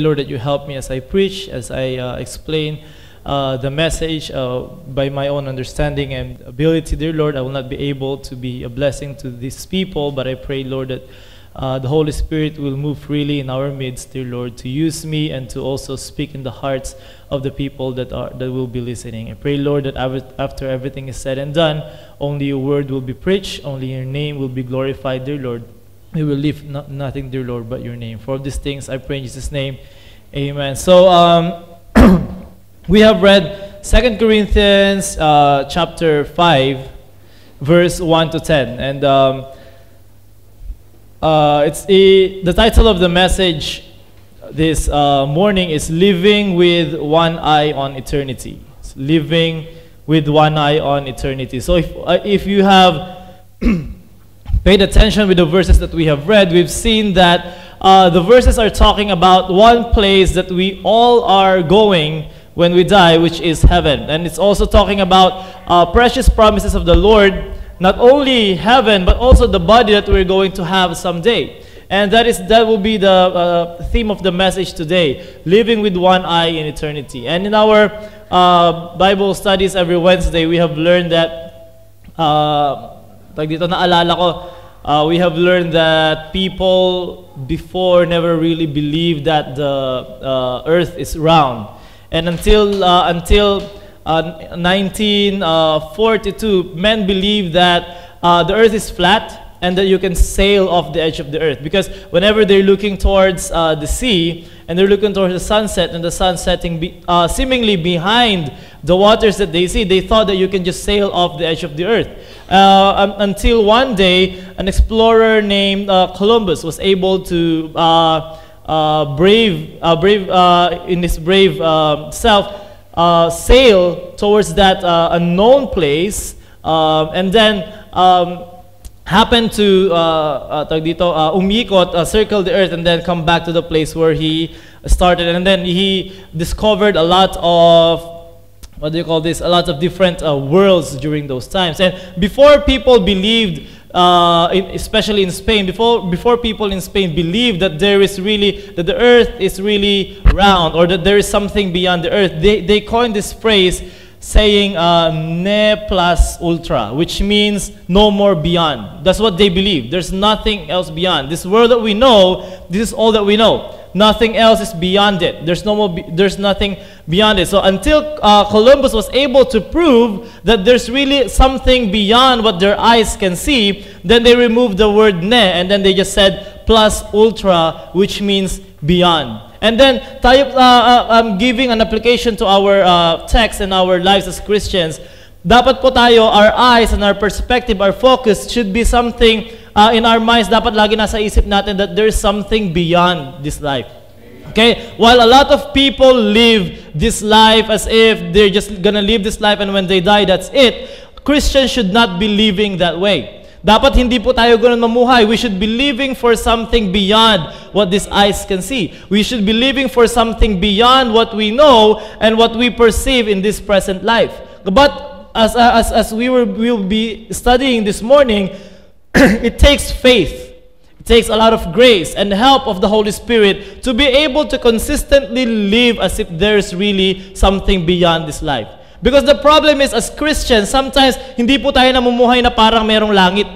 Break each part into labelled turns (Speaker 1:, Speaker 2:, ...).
Speaker 1: Lord, that you help me as I preach, as I uh, explain uh, the message uh, by my own understanding and ability, dear Lord. I will not be able to be a blessing to these people, but I pray, Lord, that uh, the Holy Spirit will move freely in our midst, dear Lord, to use me and to also speak in the hearts of the people that are that will be listening. I pray, Lord, that after everything is said and done, only your word will be preached, only your name will be glorified, dear Lord. We will leave no- nothing, dear Lord, but your name. For these things, I pray in Jesus' name. Amen. So um, we have read 2 Corinthians uh, chapter 5, verse 1 to 10. And um, uh, it's a, the title of the message this uh, morning is Living with One Eye on Eternity. It's living with one eye on eternity. So if, uh, if you have paid attention with the verses that we have read, we've seen that uh, the verses are talking about one place that we all are going when we die, which is heaven. And it's also talking about uh, precious promises of the Lord, not only heaven, but also the body that we're going to have someday. And that is that will be the uh, theme of the message today: living with one eye in eternity. And in our uh, Bible studies every Wednesday, we have learned that uh, uh, we have learned that people before never really believed that the uh, earth is round. And until, uh, until uh, 1942, men believed that uh, the earth is flat and that you can sail off the edge of the earth. Because whenever they're looking towards uh, the sea and they're looking towards the sunset and the sun setting be, uh, seemingly behind the waters that they see, they thought that you can just sail off the edge of the earth. Uh, um, until one day, an explorer named uh, Columbus was able to uh, uh, brave, brave in his brave self, sail towards that unknown place, um, and then um, happened to uh, uh, dito, uh, umikot, uh, circle the earth, and then come back to the place where he started. And then he discovered a lot of what do you call this? A lot of different uh, worlds during those times. And before people believed, uh, in, especially in Spain, before before people in Spain believed that there is really that the earth is really round or that there is something beyond the earth, they they coined this phrase saying uh, ne plus ultra, which means no more beyond. That's what they believe. There's nothing else beyond. This world that we know, this is all that we know. Nothing else is beyond it. There's no more. There's nothing beyond it. So until uh, Columbus was able to prove that there's really something beyond what their eyes can see, then they removed the word ne and then they just said plus ultra, which means beyond. And then tayo uh, um, giving an application to our uh, text and our lives as Christians. Dapat po tayo, our eyes and our perspective, our focus should be something uh, in our minds. Dapat lagi nasa isip natin that there's something beyond this life. Okay? While a lot of people live this life as if they're just gonna live this life and when they die, that's it. Christians should not be living that way. Dapat hindi po tayo ganun mamuhay. We should be living for something beyond what these eyes can see. We should be living for something beyond what we know and what we perceive in this present life. But as, as, as we will will be studying this morning, it takes faith. It takes a lot of grace and help of the Holy Spirit to be able to consistently live as if there's really something beyond this life. Because the problem is, as Christians, sometimes hindi po tayo namumuhay na parang merong langit.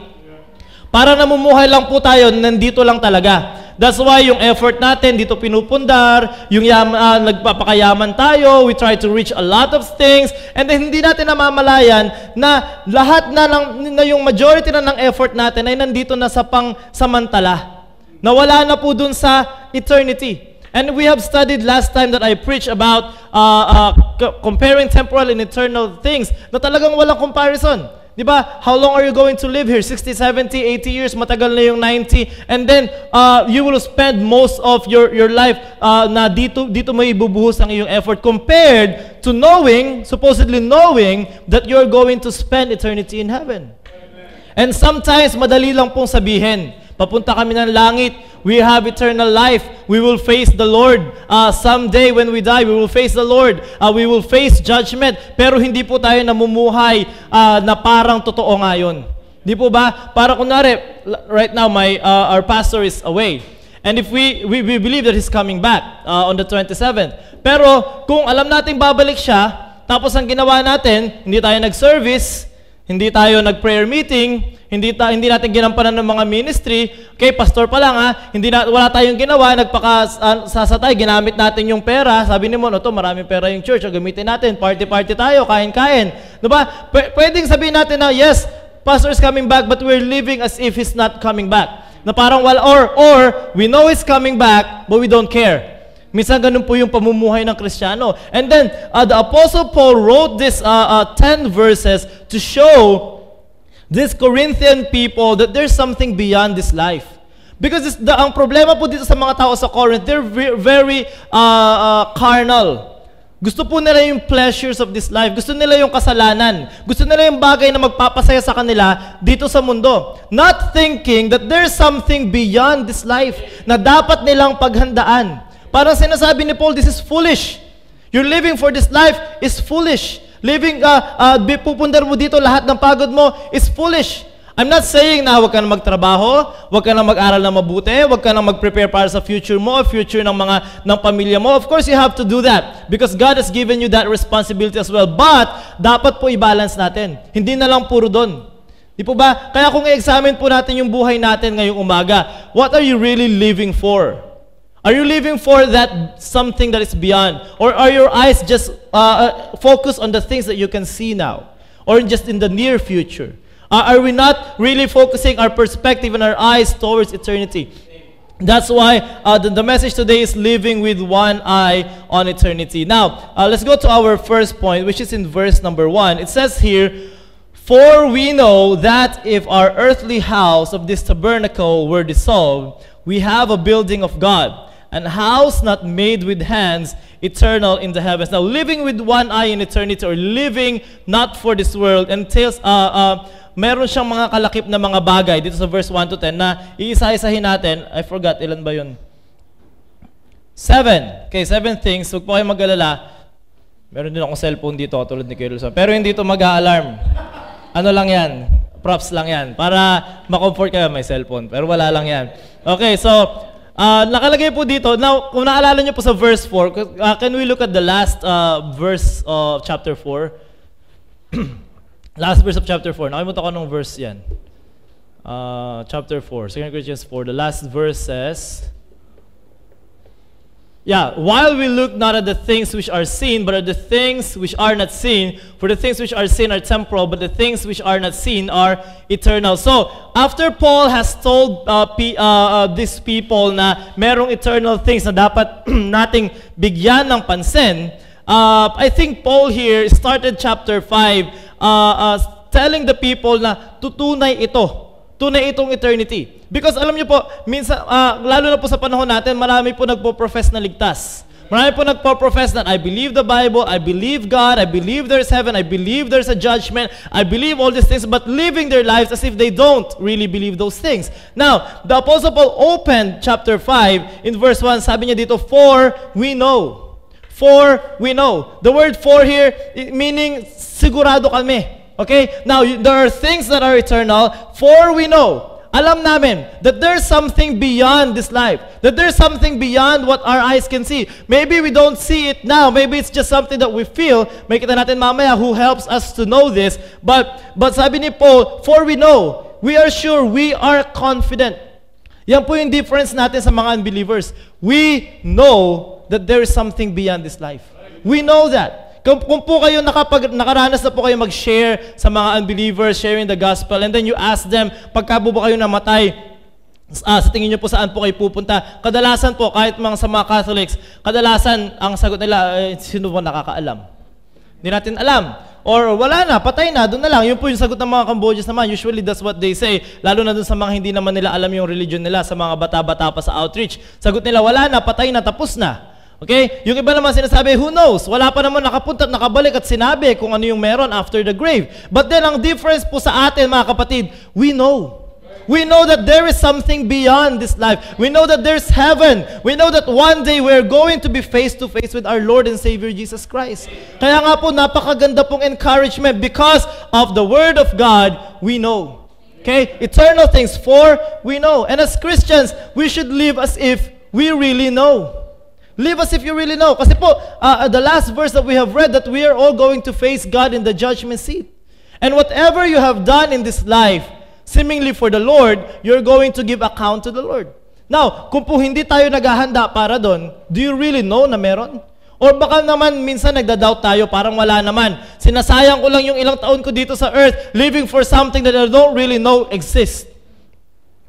Speaker 1: Parang namumuhay lang po tayo, nandito lang talaga. That's why yung effort natin dito pinupundar, yung yam, ah, nagpapakayaman tayo, we try to reach a lot of things, and then hindi natin namamalayan na lahat na, ng, na yung majority na ng effort natin ay nandito na sa pang samantala. Nawala na po dun sa eternity. And we have studied last time that I preached about uh, uh, comparing temporal and eternal things na talagang walang comparison. Di ba? How long are you going to live here? 60, 70, 80 years, matagal na yung 90. And then, uh, you will spend most of your, your life uh, na dito, dito mo ibubuhos ang iyong effort compared to knowing, supposedly knowing, that you're going to spend eternity in heaven. And sometimes, madali lang pong sabihin, papunta kami ng langit, we have eternal life, we will face the Lord. Uh, someday when we die, we will face the Lord. Uh, we will face judgment. Pero hindi po tayo namumuhay uh, na parang totoo nga yun. Di po ba? Para kunwari, right now, my, uh, our pastor is away. And if we, we, we believe that He's coming back uh, on the 27th. Pero kung alam nating babalik siya, tapos ang ginawa natin, hindi tayo nag-service, hindi tayo nag-prayer meeting, hindi ta hindi natin ginampanan ng mga ministry. Okay, pastor pa lang ha. Hindi na wala tayong ginawa, nagpaka uh, sasatay, ginamit natin yung pera. Sabi ni mo, no, to maraming pera yung church, o gamitin natin, party-party tayo, kain-kain. 'Di ba? P- pwedeng sabihin natin na yes, pastor is coming back, but we're living as if he's not coming back. Na parang wala, or, or, we know he's coming back, but we don't care. Minsan ganun po yung pamumuhay ng Kristiyano. And then, uh, the Apostle Paul wrote this uh, uh, 10 verses to show this Corinthian people that there's something beyond this life. Because this, the, ang problema po dito sa mga tao sa Corinth, they're very, very uh, uh, carnal. Gusto po nila yung pleasures of this life. Gusto nila yung kasalanan. Gusto nila yung bagay na magpapasaya sa kanila dito sa mundo. Not thinking that there's something beyond this life na dapat nilang paghandaan. Parang sinasabi ni Paul, this is foolish. You're living for this life is foolish. Living, uh, uh, pupundar mo dito, lahat ng pagod mo is foolish. I'm not saying na huwag ka na magtrabaho, huwag ka na mag-aral na mabuti, huwag ka na mag-prepare para sa future mo, future ng mga ng pamilya mo. Of course, you have to do that because God has given you that responsibility as well. But dapat po i-balance natin. Hindi na lang puro doon. Di po ba? Kaya kung i-examine po natin yung buhay natin ngayong umaga, what are you really living for? Are you living for that something that is beyond? Or are your eyes just uh, uh, focused on the things that you can see now? Or just in the near future? Uh, are we not really focusing our perspective and our eyes towards eternity? That's why uh, the, the message today is living with one eye on eternity. Now, uh, let's go to our first point, which is in verse number one. It says here, For we know that if our earthly house of this tabernacle were dissolved, we have a building of God, an house not made with hands, eternal in the heavens. Now, living with one eye in eternity or living not for this world entails, uh, uh, meron siyang mga kalakip na mga bagay dito sa verse 1 to 10 na iisa-isahin natin. I forgot, ilan ba yun? Seven. Okay, seven things. Huwag po kayo mag-alala. Meron din akong cellphone dito, tulad ni Kuya Luzon. Pero hindi ito mag-a-alarm. Ano lang yan? Props lang yan. Para ma-comfort kayo, may cellphone. Pero wala lang yan. Okay, so, uh, nakalagay po dito. Now, kung naalala niyo po sa verse 4, uh, can we look at the last uh, verse of chapter 4? last verse of chapter 4. Nakalimutan ko anong verse yan. Uh, chapter 4, 2 Corinthians 4. The last verse says, Yeah, while we look not at the things which are seen, but at the things which are not seen, for the things which are seen are temporal, but the things which are not seen are eternal. So, after Paul has told uh, p- uh, uh, these people na merong eternal things na dapat nating bigyan ng pansin, uh, I think Paul here started chapter 5 uh, uh, telling the people na tutunay ito tunay itong eternity. Because alam niyo po, minsan, uh, lalo na po sa panahon natin, marami po nagpo-profess na ligtas. Marami po nagpo-profess na, I believe the Bible, I believe God, I believe there's heaven, I believe there's a judgment, I believe all these things, but living their lives as if they don't really believe those things. Now, the Apostle Paul opened chapter 5 in verse 1, sabi niya dito, For we know. For we know. The word for here, meaning sigurado kami. Okay? Now, there are things that are eternal, for we know, alam namin, that there's something beyond this life. That there's something beyond what our eyes can see. Maybe we don't see it now. Maybe it's just something that we feel. May kita natin mamaya who helps us to know this. But, but sabi ni Paul, for we know, we are sure, we are confident. Yan po yung difference natin sa mga unbelievers. We know that there is something beyond this life. We know that. Kung, kung po kayo nakapag, nakaranas na po kayo mag-share sa mga unbelievers, sharing the gospel, and then you ask them, pagka po ba kayo namatay, uh, sa tingin nyo po saan po kayo pupunta, kadalasan po, kahit mga sa mga Catholics, kadalasan, ang sagot nila, eh, sino ba nakakaalam? Hindi natin alam. Or wala na, patay na, doon na lang. Yun po yung sagot ng mga Cambodians naman. Usually that's what they say. Lalo na doon sa mga hindi naman nila alam yung religion nila, sa mga bata-bata pa sa outreach. Sagot nila, wala na, patay na, tapos na. Okay? Yung iba naman sinasabi, who knows? Wala pa naman nakapunta at nakabalik at sinabi kung ano yung meron after the grave. But then, ang difference po sa atin, mga kapatid, we know. We know that there is something beyond this life. We know that there's heaven. We know that one day we're going to be face to face with our Lord and Savior Jesus Christ. Kaya nga po, napakaganda pong encouragement because of the Word of God, we know. Okay? Eternal things, for we know. And as Christians, we should live as if we really know. Live as if you really know. Kasi po, uh, the last verse that we have read that we are all going to face God in the judgment seat. And whatever you have done in this life, seemingly for the Lord, you're going to give account to the Lord. Now, kung po hindi tayo naghahanda para doon, do you really know na meron? Or baka naman minsan nagda-doubt tayo, parang wala naman. Sinasayang ko lang yung ilang taon ko dito sa earth, living for something that I don't really know exists.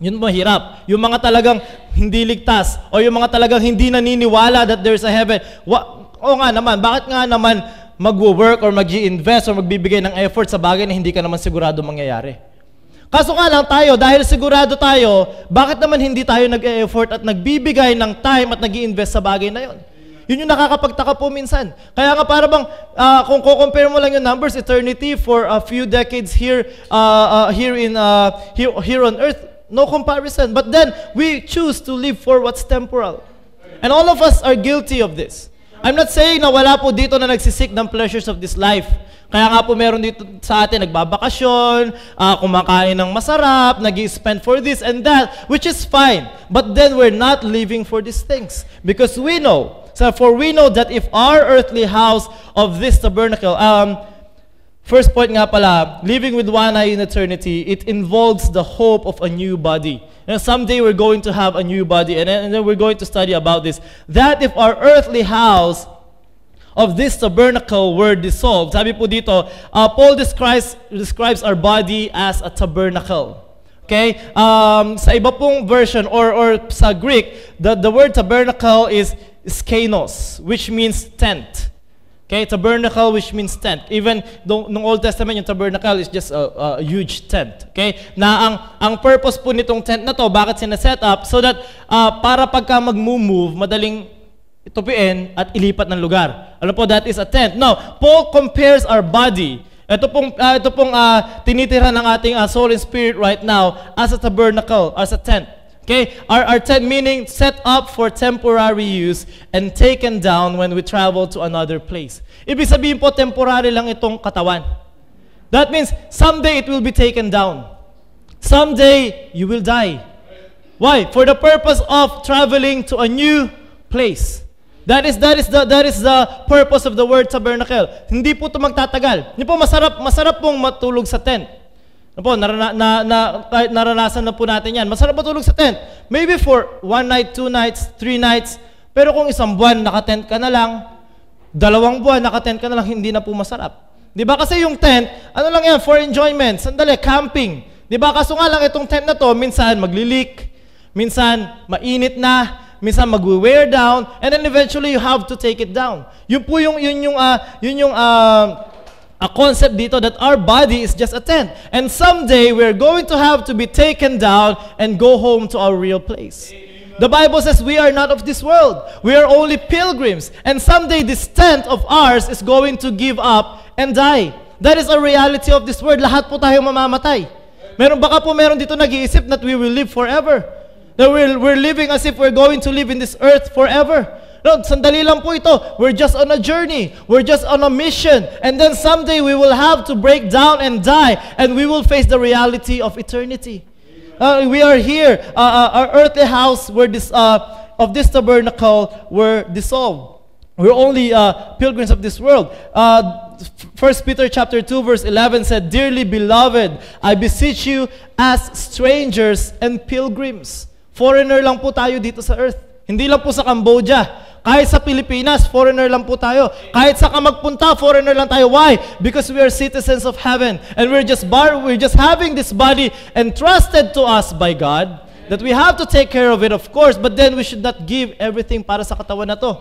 Speaker 1: Yun mahirap. Yung mga talagang hindi ligtas o yung mga talagang hindi naniniwala that there's a heaven. Wa, o nga naman, bakit nga naman mag-work or mag invest or magbibigay ng effort sa bagay na hindi ka naman sigurado mangyayari? Kaso nga lang tayo, dahil sigurado tayo, bakit naman hindi tayo nag-effort at nagbibigay ng time at nag invest sa bagay na yon? Yun yung nakakapagtaka po minsan. Kaya nga para bang, uh, kung ko-compare mo lang yung numbers, eternity for a few decades here, uh, uh, here, in, uh, here, here on earth, no comparison. But then, we choose to live for what's temporal. And all of us are guilty of this. I'm not saying na wala po dito na nagsisik ng pleasures of this life. Kaya nga po meron dito sa atin nagbabakasyon, uh, kumakain ng masarap, nag spend for this and that, which is fine. But then we're not living for these things. Because we know So for we know that if our earthly house of this tabernacle, um, first point nga pala, living with one eye in eternity, it involves the hope of a new body. And someday we're going to have a new body, and then, and then we're going to study about this. That if our earthly house of this tabernacle were dissolved, sabi po dito, uh, Paul describes, describes our body as a tabernacle. Okay? Um, sa iba pong version or, or sa Greek, the, the word tabernacle is skenos, which means tent. Okay, tabernacle which means tent. Even nung Old Testament, yung tabernacle is just a, a huge tent. Okay? Na ang ang purpose po nitong tent na to, bakit sina-set up? So that uh, para pagka mag-move, madaling itupiin at ilipat ng lugar. Ano po, that is a tent. Now, Paul compares our body ito pong, uh, ito pong uh, tinitira ng ating uh, soul and spirit right now as a tabernacle, as a tent. Okay? Our, our tent meaning set up for temporary use and taken down when we travel to another place. Ibig sabihin po, temporary lang itong katawan. That means, someday it will be taken down. Someday, you will die. Why? For the purpose of traveling to a new place. That is, that is, the, that is the purpose of the word tabernacle. Hindi po ito magtatagal. Hindi po masarap, masarap pong matulog sa tent. Po, narana, na, na, naranasan na po natin yan. Masarap matulog sa tent. Maybe for one night, two nights, three nights. Pero kung isang buwan nakatent ka na lang, dalawang buwan nakatent ka na lang, hindi na po masarap. Di ba kasi yung tent, ano lang yan, for enjoyment. Sandali, camping. Di ba? Kaso nga lang itong tent na to, minsan maglilik, minsan mainit na, minsan mag-wear down, and then eventually you have to take it down. Yun po yung, yun yung, uh, yun yung, uh, a concept dito that our body is just a tent. And someday we're going to have to be taken down and go home to our real place. The Bible says we are not of this world. We are only pilgrims. And someday this tent of ours is going to give up and die. That is a reality of this world. Lahat po tayo mamamatay. Meron baka po meron dito nag-iisip that we will live forever. That we're, we're living as if we're going to live in this earth forever. No, sandali lang po ito. We're just on a journey. We're just on a mission. And then someday we will have to break down and die. And we will face the reality of eternity. Uh, we are here. Uh, uh, our earthly house were this, uh, of this tabernacle were dissolved. We're only uh, pilgrims of this world. Uh, 1 Peter chapter 2 verse 11 said, Dearly beloved, I beseech you as strangers and pilgrims. Foreigner lang po tayo dito sa earth. Hindi lang po sa Cambodia. Kahit sa Pilipinas, foreigner lang po tayo. Kahit sa magpunta, foreigner lang tayo. Why? Because we are citizens of heaven. And we're just bar we're just having this body entrusted to us by God that we have to take care of it, of course, but then we should not give everything para sa katawan na to.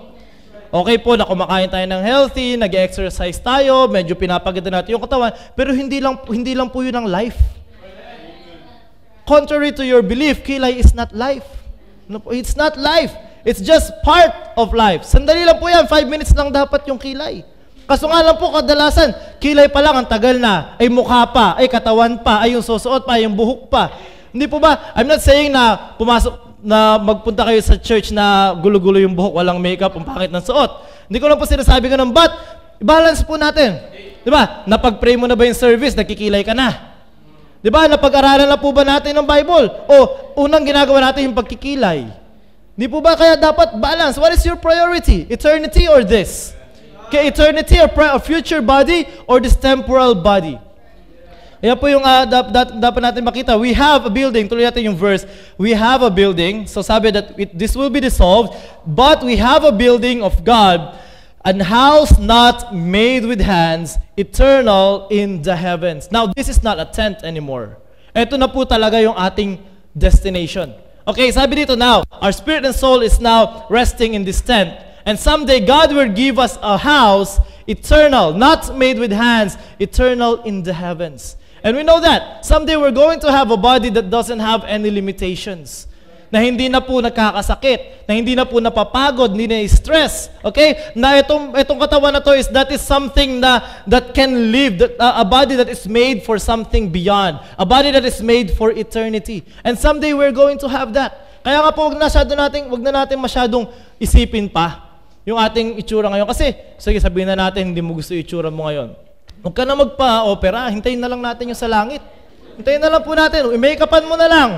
Speaker 1: Okay po na kumakain tayo ng healthy, nag-exercise tayo, medyo pinapaganda natin yung katawan, pero hindi lang hindi lang po yun ang life. Contrary to your belief, kilay is not life. It's not life. It's just part of life. Sandali lang po yan, five minutes lang dapat yung kilay. Kaso nga lang po, kadalasan, kilay pa lang, ang tagal na, ay mukha pa, ay katawan pa, ay yung susuot pa, ay yung buhok pa. Hindi po ba? I'm not saying na pumasok, na magpunta kayo sa church na gulo-gulo yung buhok, walang makeup, ang pangit ng suot. Hindi ko lang po sinasabi ganun, but, balance po natin. Di ba? Napag-pray mo na ba yung service, nakikilay ka na. Di ba, napag-aralan na po ba natin ng Bible? O unang ginagawa natin yung pagkikilay? Di po ba kaya dapat balance? What is your priority? Eternity or this? Okay, eternity or or future body or this temporal body? Yan po yung uh, dap, dap, dapat natin makita. We have a building. Tuloy natin yung verse. We have a building. So sabi that it, this will be dissolved. But we have a building of God, an house not made with hands, eternal in the heavens. Now, this is not a tent anymore. Ito na po talaga yung ating destination. Okay, sabi dito now, our spirit and soul is now resting in this tent. And someday God will give us a house eternal, not made with hands, eternal in the heavens. And we know that someday we're going to have a body that doesn't have any limitations. Na hindi na po nakakasakit, na hindi na po napapagod, hindi na stress. Okay? Na itong, itong katawan na to is that is something na that can live, that, uh, a body that is made for something beyond. A body that is made for eternity. And someday we're going to have that. Kaya nga po, wag na, natin, wag na natin masyadong isipin pa yung ating itsura ngayon. Kasi, sige, sabihin na natin, hindi mo gusto itsura mo ngayon. Huwag ka na magpa-opera, hintayin na lang natin yung sa langit. Hintayin na lang po natin, i-makeupan mo na lang.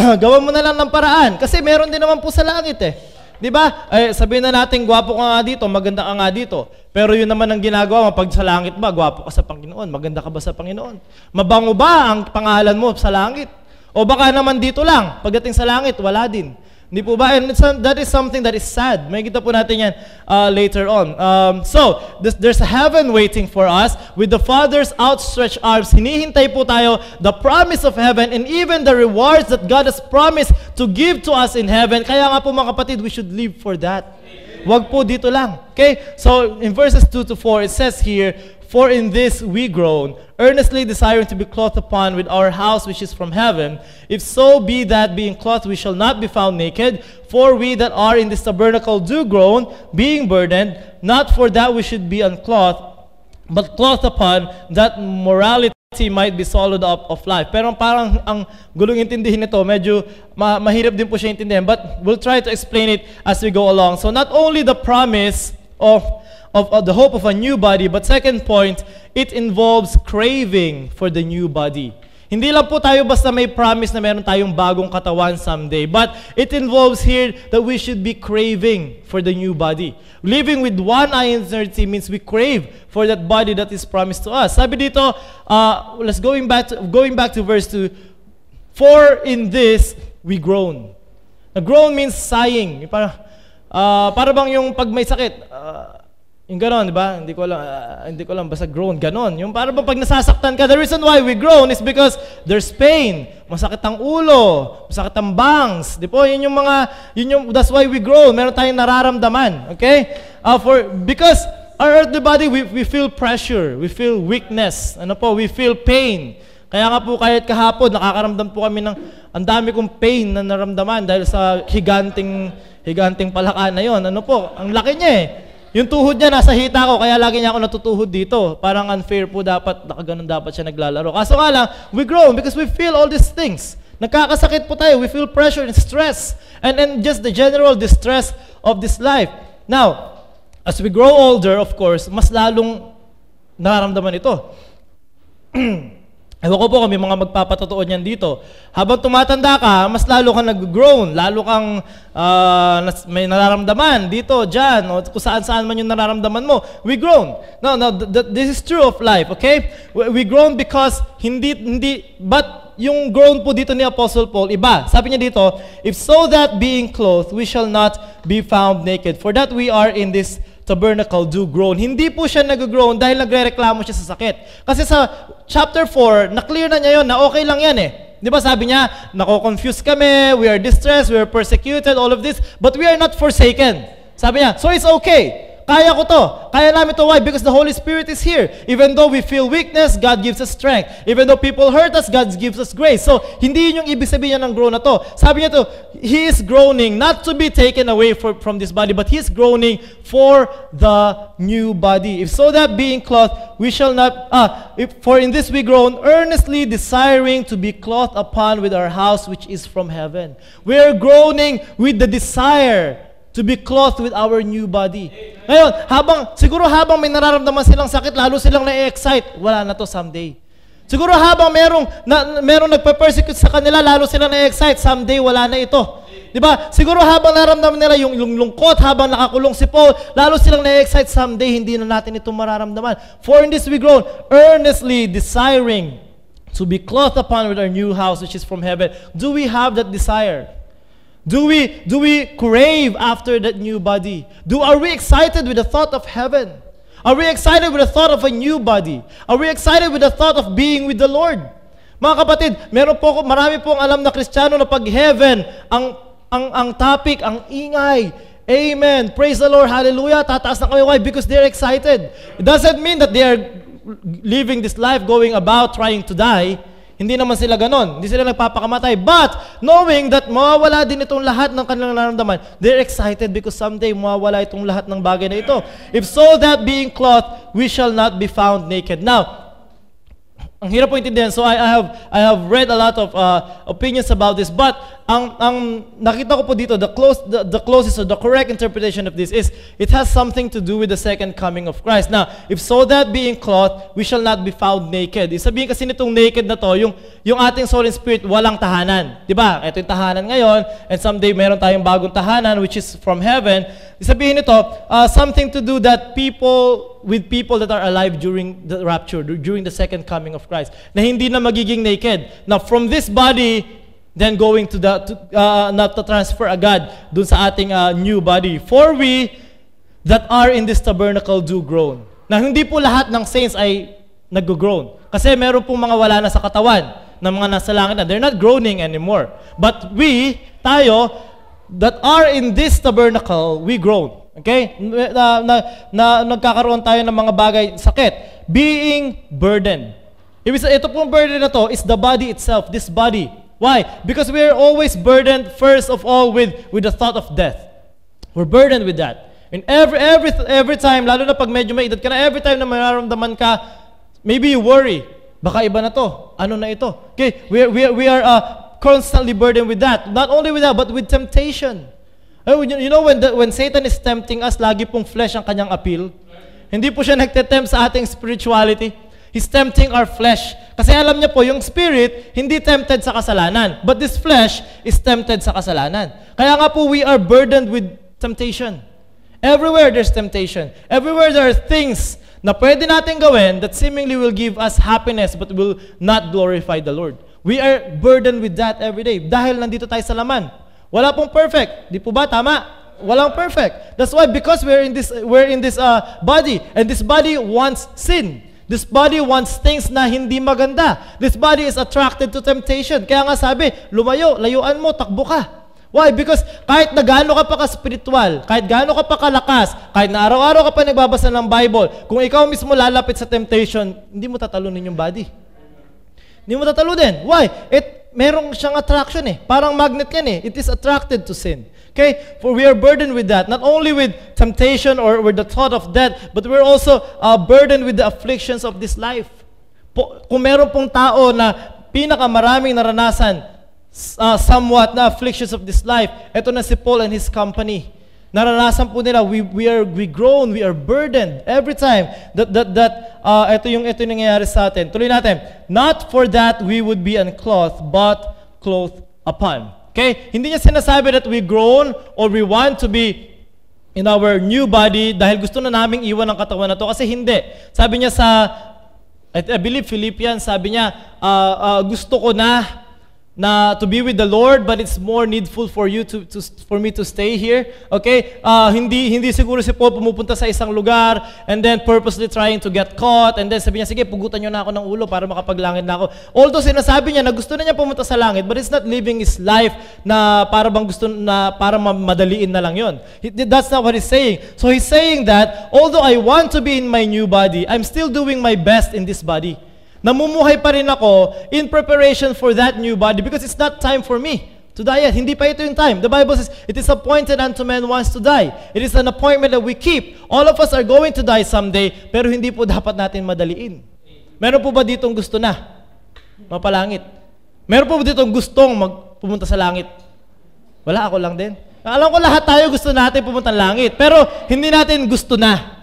Speaker 1: Gawan mo na lang ng paraan. Kasi meron din naman po sa langit eh. Di ba? Eh, sabihin na natin, gwapo ka nga dito, maganda ka nga dito. Pero yun naman ang ginagawa mo, pag sa langit ba, gwapo ka sa Panginoon, maganda ka ba sa Panginoon? Mabango ba ang pangalan mo sa langit? O baka naman dito lang, pagdating sa langit, wala din. Hindi po ba? And it's, that is something that is sad. May kita po natin yan uh, later on. Um, so, this, there's a heaven waiting for us with the Father's outstretched arms. Hinihintay po tayo the promise of heaven and even the rewards that God has promised to give to us in heaven. Kaya nga po mga kapatid, we should live for that. Wag po dito lang. Okay? So, in verses 2 to 4, it says here, For in this we groan, earnestly desiring to be clothed upon with our house which is from heaven. If so be that being clothed we shall not be found naked, for we that are in this tabernacle do groan, being burdened, not for that we should be unclothed, but clothed upon that morality might be swallowed up of life. Pero parang ang gulong intindihin nito, medyo ma- mahirap din po siya intindihin. But we'll try to explain it as we go along. So not only the promise of of, of the hope of a new body. But second point, it involves craving for the new body. Hindi lang po tayo basta may promise na meron tayong bagong katawan someday. But it involves here that we should be craving for the new body. Living with one eye in eternity means we crave for that body that is promised to us. Sabi dito, uh, let's going back to, going back to verse 2, For in this we groan. Na groan means sighing. Para, uh, para bang yung pag may sakit, uh, yung ganon, di ba? Hindi ko alam, uh, hindi ko alam, basta groan, ganon. Yung para ba pag nasasaktan ka, the reason why we groan is because there's pain. Masakit ang ulo, masakit ang bangs. Di po, yun yung mga, yun yung, that's why we groan. Meron tayong nararamdaman. Okay? Uh, for, because our earthly body, we, we feel pressure, we feel weakness, ano po, we feel pain. Kaya nga po kahit kahapon, nakakaramdam po kami ng ang dami kong pain na naramdaman dahil sa higanting higanting palaka na yon. Ano po, ang laki niya eh. Yung tuhod niya nasa hita ko, kaya lagi niya ako natutuhod dito. Parang unfair po dapat, nakaganon dapat siya naglalaro. Kaso nga lang, we grow because we feel all these things. Nagkakasakit po tayo, we feel pressure and stress. And then just the general distress of this life. Now, as we grow older, of course, mas lalong nararamdaman ito. Ewan ko po kami mga magpapatotoo niyan dito. Habang tumatanda ka, mas lalo kang nag-grown, lalo kang uh, may nararamdaman dito, dyan, o kung saan-saan man yung nararamdaman mo. We grown. No, no, th- th- this is true of life, okay? We, we grown because hindi, hindi, but yung grown po dito ni Apostle Paul, iba. Sabi niya dito, If so that being clothed, we shall not be found naked. For that we are in this tabernacle do groan. Hindi po siya nag-groan dahil nagre-reklamo siya sa sakit. Kasi sa chapter 4, na-clear na niya yon na okay lang yan eh. Di ba sabi niya, nako-confuse kami, we are distressed, we are persecuted, all of this, but we are not forsaken. Sabi niya, so it's okay. Kaya ko to. Kaya namin to. Why? Because the Holy Spirit is here. Even though we feel weakness, God gives us strength. Even though people hurt us, God gives us grace. So, hindi yun yung ibig sabihin ng groan na to. Sabi niya to, He is groaning not to be taken away for, from this body, but He is groaning for the new body. If so that being clothed, we shall not, ah, if, for in this we groan, earnestly desiring to be clothed upon with our house which is from heaven. We are groaning with the desire to be clothed with our new body. Ngayon, habang, siguro habang may nararamdaman silang sakit, lalo silang na-excite, wala na to someday. Siguro habang merong, na, merong nagpa-persecute sa kanila, lalo sila na-excite, someday wala na ito. Di ba? Siguro habang naramdaman nila yung, yung lungkot, habang nakakulong si Paul, lalo silang na-excite, someday hindi na natin ito mararamdaman. For in this we groan, earnestly desiring to be clothed upon with our new house which is from heaven. Do we have that desire? Do we, do we crave after that new body? Do, are we excited with the thought of heaven? Are we excited with the thought of a new body? Are we excited with the thought of being with the Lord? Mga kapatid, meron po marami pong alam na Kristiyano na pag heaven, ang, ang, ang topic, ang ingay, Amen. Praise the Lord. Hallelujah. Tataas na kami. Why? Because they're excited. It doesn't mean that they are living this life going about trying to die. Hindi naman sila ganon. Hindi sila nagpapakamatay. But, knowing that mawawala din itong lahat ng kanilang nararamdaman, they're excited because someday mawawala itong lahat ng bagay na ito. If so that being clothed, we shall not be found naked. Now, ang hirap po intindihan. So I, I have I have read a lot of uh, opinions about this, but ang ang nakita ko po dito the close the, the closest or the correct interpretation of this is it has something to do with the second coming of Christ. Now, if so that being clothed, we shall not be found naked. Isabihin kasi nitong naked na to, yung yung ating soul and spirit walang tahanan. 'Di ba? Ito yung tahanan ngayon and someday meron tayong bagong tahanan which is from heaven. Isabihin nito, uh, something to do that people with people that are alive during the rapture, during the second coming of Christ. Na hindi na magiging naked. Now, from this body, then going to the, to, uh, not to transfer agad dun sa ating uh, new body. For we that are in this tabernacle do groan. Na hindi po lahat ng saints ay nag-groan. Kasi meron pong mga wala na sa katawan na mga nasa langit na. They're not groaning anymore. But we, tayo, that are in this tabernacle, we groan. Okay? Na, na, na nagkakaroon tayo ng mga bagay, sakit. Being burdened. Ibig sabihin, ito pong burden na to is the body itself, this body. Why? Because we are always burdened first of all with, with the thought of death. We're burdened with that. And every, every, every time, lalo na pag medyo may edad ka na, every time na mararamdaman ka, maybe you worry, baka iba na to, ano na ito. Okay, we are, we are, we are uh, constantly burdened with that. Not only with that, but with temptation. Oh, you know when, the, when Satan is tempting us, lagi pong flesh ang kanyang appeal. Hindi po siya nagtetempt sa ating spirituality. He's tempting our flesh. Kasi alam niya po, yung spirit, hindi tempted sa kasalanan. But this flesh is tempted sa kasalanan. Kaya nga po, we are burdened with temptation. Everywhere there's temptation. Everywhere there are things na pwede natin gawin that seemingly will give us happiness but will not glorify the Lord. We are burdened with that every day. Dahil nandito tayo sa laman. Wala pong perfect. Di po ba? Tama. Walang perfect. That's why because we're in this we're in this uh, body and this body wants sin. This body wants things na hindi maganda. This body is attracted to temptation. Kaya nga sabi, lumayo, layuan mo, takbo ka. Why? Because kahit na gaano ka pa ka-spiritual, kahit gaano ka pa kalakas, kahit na araw-araw ka pa nagbabasa ng Bible, kung ikaw mismo lalapit sa temptation, hindi mo tatalunin yung body. Hindi mo tatalunin. Why? It merong siyang attraction eh. Parang magnet yan eh. It is attracted to sin. Okay? For we are burdened with that. Not only with temptation or with the thought of death, but we're also uh, burdened with the afflictions of this life. Po, kung meron pong tao na pinakamaraming naranasan uh, somewhat na afflictions of this life, ito na si Paul and his company. Naranasan po nila, we, we are we grown, we are burdened every time that, that, that uh, ito yung ito yung nangyayari sa atin. Tuloy natin. Not for that we would be unclothed, but clothed upon. Okay? Hindi niya sinasabi that we grown or we want to be in our new body dahil gusto na naming iwan ang katawan na to. Kasi hindi. Sabi niya sa, I believe Philippians, sabi niya, uh, uh, gusto ko na na to be with the Lord but it's more needful for you to, to for me to stay here okay? Uh, hindi hindi siguro si Paul pumupunta sa isang lugar and then purposely trying to get caught and then sabi niya sige pugutan niyo na ako ng ulo para makapaglangit na ako. Although sinasabi niya na gusto na niya pumunta sa langit but it's not living his life na para bang gusto na para madaliin na lang yon that's not what he's saying. So he's saying that although I want to be in my new body I'm still doing my best in this body Namumuhay pa rin ako in preparation for that new body because it's not time for me to die yet. Hindi pa ito yung time. The Bible says, it is appointed unto man wants to die. It is an appointment that we keep. All of us are going to die someday, pero hindi po dapat natin madaliin. Meron po ba ditong gusto na? Mapalangit. Meron po ba ditong gustong magpumunta sa langit? Wala, ako lang din. Alam ko lahat tayo gusto natin pumunta sa langit, pero hindi natin gusto na.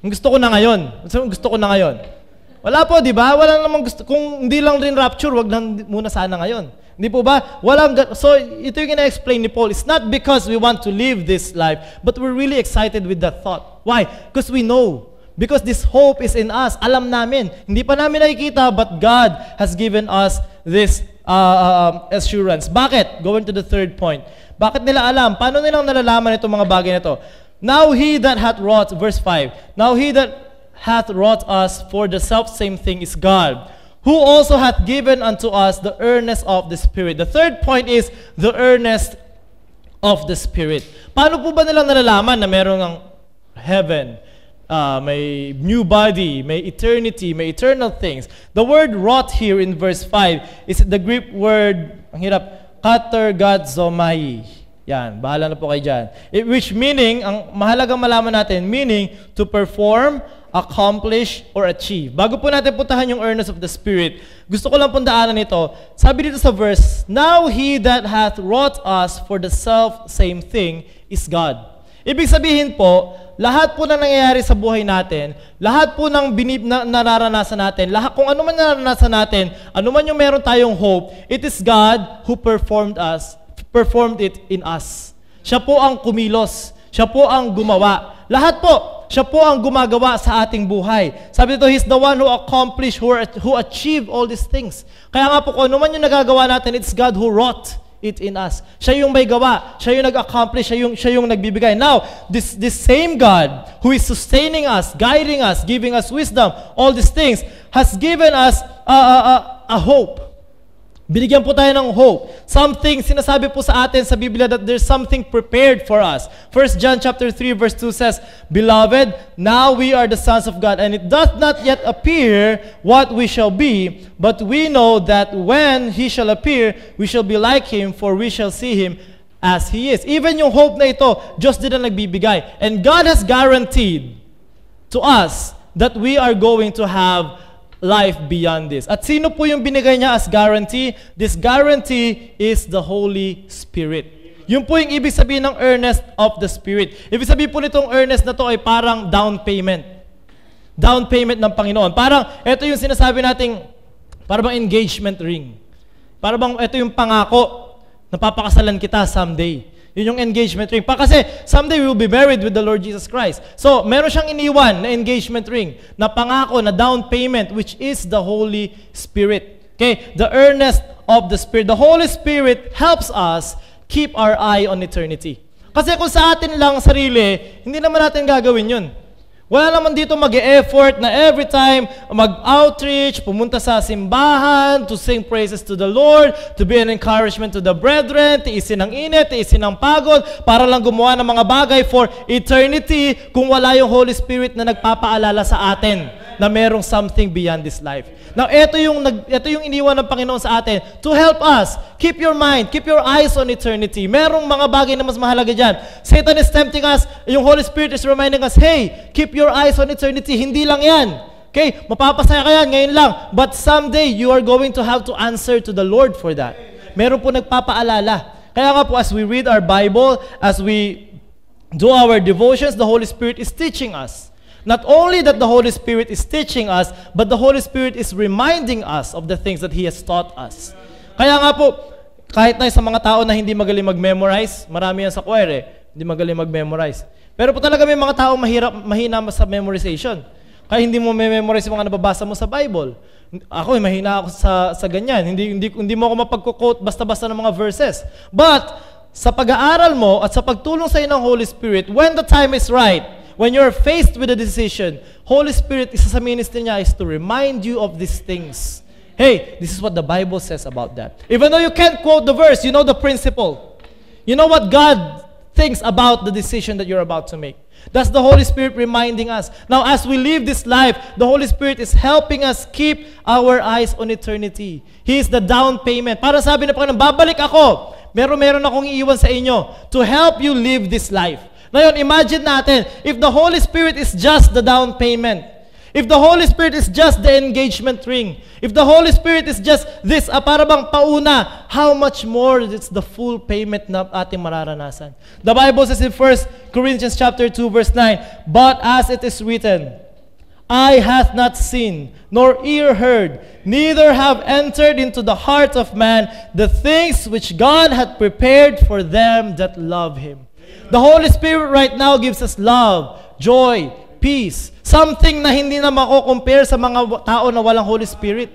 Speaker 1: Gusto ko na ngayon. Gusto ko na ngayon. Wala po, di ba? Wala namang gusto. Kung hindi lang rin rapture, wag lang muna sana ngayon. Hindi po ba? Walang, so ito yung ina-explain ni Paul. It's not because we want to live this life, but we're really excited with that thought. Why? Because we know. Because this hope is in us. Alam namin. Hindi pa namin nakikita, but God has given us this uh, uh, assurance. Bakit? Going to the third point. Bakit nila alam? Paano nilang nalalaman itong mga bagay na ito? Now he that hath wrought, verse 5, Now he that hath wrought us for the self-same thing is God, who also hath given unto us the earnest of the Spirit. The third point is the earnest of the Spirit. Paano po ba nilang nalalaman na meron ng heaven, uh, may new body, may eternity, may eternal things? The word wrought here in verse 5 is the Greek word, ang hirap, katergazomai. Yan, bahala na po kayo dyan. It, which meaning, ang mahalagang malaman natin, meaning to perform, accomplish, or achieve. Bago po natin puntahan yung earnest of the Spirit, gusto ko lang pundaanan ito. Sabi dito sa verse, Now he that hath wrought us for the self-same thing is God. Ibig sabihin po, lahat po na nangyayari sa buhay natin, lahat po ng binib na, nararanasan natin, lahat kung ano man nararanasan natin, ano man yung meron tayong hope, it is God who performed us, performed it in us. Siya po ang kumilos. Siya po ang gumawa. Lahat po, siya po ang gumagawa sa ating buhay. Sabi dito, He's the one who accomplished, who, who achieved all these things. Kaya nga po, kung ano man yung nagagawa natin, it's God who wrought it in us. Siya yung may gawa. Siya yung nag-accomplish. Siya yung, siya yung nagbibigay. Now, this, this same God who is sustaining us, guiding us, giving us wisdom, all these things, has given us a, a, a, a hope. Binigyan po tayo ng hope. Something, sinasabi po sa atin sa Biblia that there's something prepared for us. 1 John chapter 3 verse 2 says, Beloved, now we are the sons of God, and it doth not yet appear what we shall be, but we know that when He shall appear, we shall be like Him, for we shall see Him as He is. Even yung hope na ito, Diyos din ang nagbibigay. And God has guaranteed to us that we are going to have life beyond this. At sino po yung binigay niya as guarantee? This guarantee is the Holy Spirit. Yun po yung ibig sabihin ng earnest of the Spirit. Ibig sabihin po nitong earnest na to ay parang down payment. Down payment ng Panginoon. Parang, ito yung sinasabi nating, parang bang engagement ring. Para bang, ito yung pangako, napapakasalan kita someday. Yun yung engagement ring. Pa kasi someday we will be married with the Lord Jesus Christ. So, meron siyang iniwan na engagement ring, na pangako, na down payment, which is the Holy Spirit. Okay? The earnest of the Spirit. The Holy Spirit helps us keep our eye on eternity. Kasi kung sa atin lang sarili, hindi naman natin gagawin yun. Wala naman dito mag-e-effort na every time mag-outreach, pumunta sa simbahan, to sing praises to the Lord, to be an encouragement to the brethren, tiisin ang init, tiisin ang pagod, para lang gumawa ng mga bagay for eternity kung wala yung Holy Spirit na nagpapaalala sa atin na merong something beyond this life. Now, ito yung, nag, ito yung iniwan ng Panginoon sa atin to help us. Keep your mind, keep your eyes on eternity. Merong mga bagay na mas mahalaga dyan. Satan is tempting us, yung Holy Spirit is reminding us, hey, keep your eyes on eternity. Hindi lang yan. Okay, mapapasaya ka yan ngayon lang. But someday, you are going to have to answer to the Lord for that. Meron po nagpapaalala. Kaya nga po, as we read our Bible, as we do our devotions, the Holy Spirit is teaching us. Not only that the Holy Spirit is teaching us, but the Holy Spirit is reminding us of the things that He has taught us. Kaya nga po, kahit na sa mga tao na hindi magaling mag-memorize, marami yan sa choir eh, hindi magaling mag-memorize. Pero po talaga may mga tao mahirap, mahina sa memorization. Kaya hindi mo memorize yung mga nababasa mo sa Bible. Ako, eh, mahina ako sa, sa ganyan. Hindi, hindi, hindi mo ako mapagkukot basta-basta ng mga verses. But, sa pag-aaral mo at sa pagtulong sa iyo ng Holy Spirit, when the time is right, when you're faced with a decision, Holy Spirit, isa sa ministry niya is to remind you of these things. Hey, this is what the Bible says about that. Even though you can't quote the verse, you know the principle. You know what God thinks about the decision that you're about to make. That's the Holy Spirit reminding us. Now, as we live this life, the Holy Spirit is helping us keep our eyes on eternity. He is the down payment. Para sabi na Panginoon, babalik ako. Meron meron akong iiwan sa inyo to help you live this life. Ngayon, imagine natin, if the Holy Spirit is just the down payment, if the Holy Spirit is just the engagement ring, if the Holy Spirit is just this, ah, para bang pauna, how much more it's the full payment na ating mararanasan. The Bible says in 1 Corinthians chapter 2 verse 9, But as it is written, eye hath not seen, nor ear heard, neither have entered into the heart of man the things which God hath prepared for them that love him. The Holy Spirit right now gives us love, joy, peace. Something na hindi na mako-compare sa mga tao na walang Holy Spirit.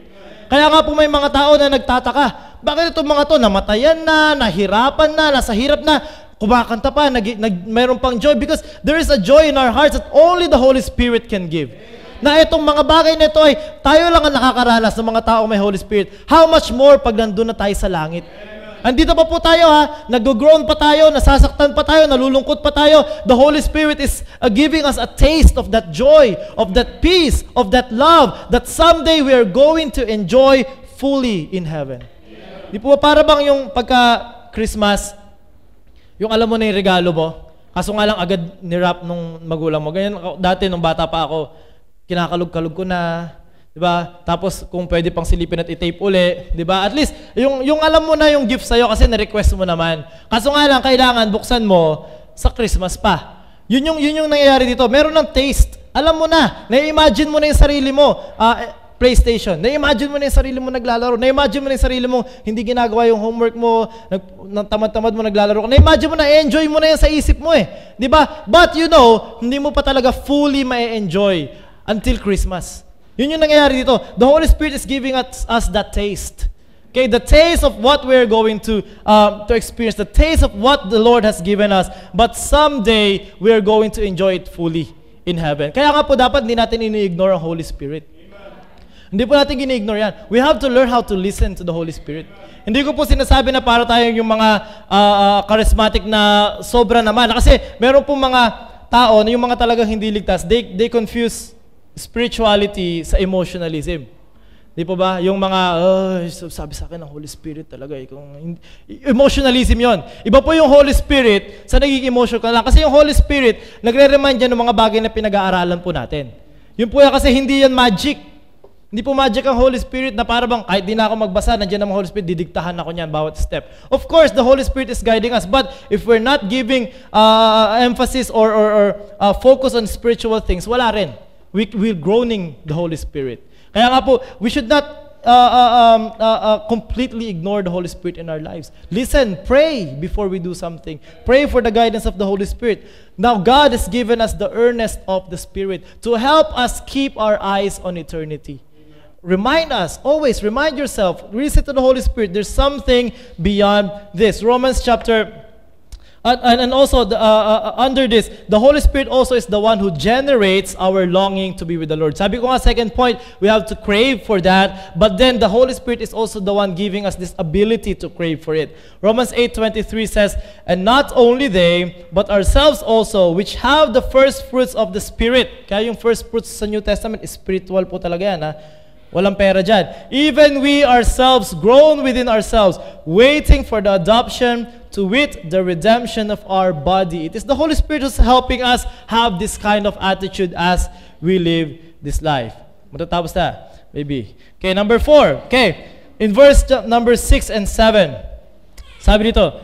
Speaker 1: Kaya nga po may mga tao na nagtataka, bakit itong mga to namatayan na, nahirapan na, nasa hirap na, kumakanta pa, nag, nag, mayroon pang joy because there is a joy in our hearts that only the Holy Spirit can give. Na itong mga bagay na ito ay tayo lang ang nakakaranas ng mga tao may Holy Spirit. How much more pag nandun na tayo sa langit? Andito pa po tayo ha, nag-groan pa tayo, nasasaktan pa tayo, nalulungkot pa tayo. The Holy Spirit is uh, giving us a taste of that joy, of that peace, of that love that someday we are going to enjoy fully in heaven. Di po ba para bang yung pagka Christmas, yung alam mo na yung regalo mo, kaso nga lang agad nirap nung magulang mo. Ganyan, dati nung bata pa ako, kinakalog-kalog ko na, di ba? Tapos kung pwede pang silipin at i-tape uli, di ba? At least, yung, yung alam mo na yung gift sa'yo kasi na-request mo naman. Kaso nga lang, kailangan buksan mo sa Christmas pa. Yun yung, yun yung nangyayari dito. Meron ng taste. Alam mo na. Na-imagine mo na yung sarili mo. Eh, PlayStation. Na-imagine mo na yung sarili mo naglalaro. Na-imagine mo na yung sarili mo hindi ginagawa yung homework mo, nag, tamad-tamad mo naglalaro. Na-imagine mo na, enjoy mo na yan sa isip mo eh. Ba? But you know, hindi mo pa talaga fully ma-enjoy until Christmas. Yun yung nangyayari dito. The Holy Spirit is giving us, us that taste. Okay, the taste of what we're going to um, to experience, the taste of what the Lord has given us. But someday we are going to enjoy it fully in heaven. Kaya nga po dapat hindi natin ini-ignore ang Holy Spirit. Hindi po natin gini-ignore yan. We have to learn how to listen to the Holy Spirit. Hindi ko po sinasabi na para tayo yung mga ah, charismatic na sobra naman. Kasi meron po mga tao na yung mga talagang hindi ligtas, they, they confuse spirituality sa emotionalism. Di po ba? Yung mga, "Ay, sabi sa akin ng Holy Spirit talaga. Eh, kung, emotionalism yon. Iba po yung Holy Spirit sa nagiging emotion ka lang. Kasi yung Holy Spirit, nagre-remind yan ng mga bagay na pinag-aaralan po natin. Yun po yan kasi hindi yan magic. Hindi po magic ang Holy Spirit na para bang kahit di na ako magbasa, nandiyan ang Holy Spirit, didiktahan ako niyan bawat step. Of course, the Holy Spirit is guiding us. But if we're not giving uh, emphasis or, or, or uh, focus on spiritual things, wala rin. We, we're groaning the Holy Spirit. Kaya nga po, we should not uh, uh, um, uh, uh, completely ignore the Holy Spirit in our lives. Listen, pray before we do something. Pray for the guidance of the Holy Spirit. Now, God has given us the earnest of the Spirit to help us keep our eyes on eternity. Remind us, always remind yourself, listen to the Holy Spirit. There's something beyond this. Romans chapter and, and, and also, the, uh, uh, under this, the Holy Spirit also is the one who generates our longing to be with the Lord. Sabi ko nga, second point, we have to crave for that. But then the Holy Spirit is also the one giving us this ability to crave for it. Romans 8.23 says, And not only they, but ourselves also, which have the first fruits of the Spirit. Kaya yung first fruits sa New Testament, spiritual po talaga yan. Ha? Walang pera dyan. Even we ourselves groan within ourselves, waiting for the adoption to wit the redemption of our body. It is the Holy Spirit who's helping us have this kind of attitude as we live this life. Matatapos na, maybe. Okay, number four. Okay, in verse number six and seven, sabi dito,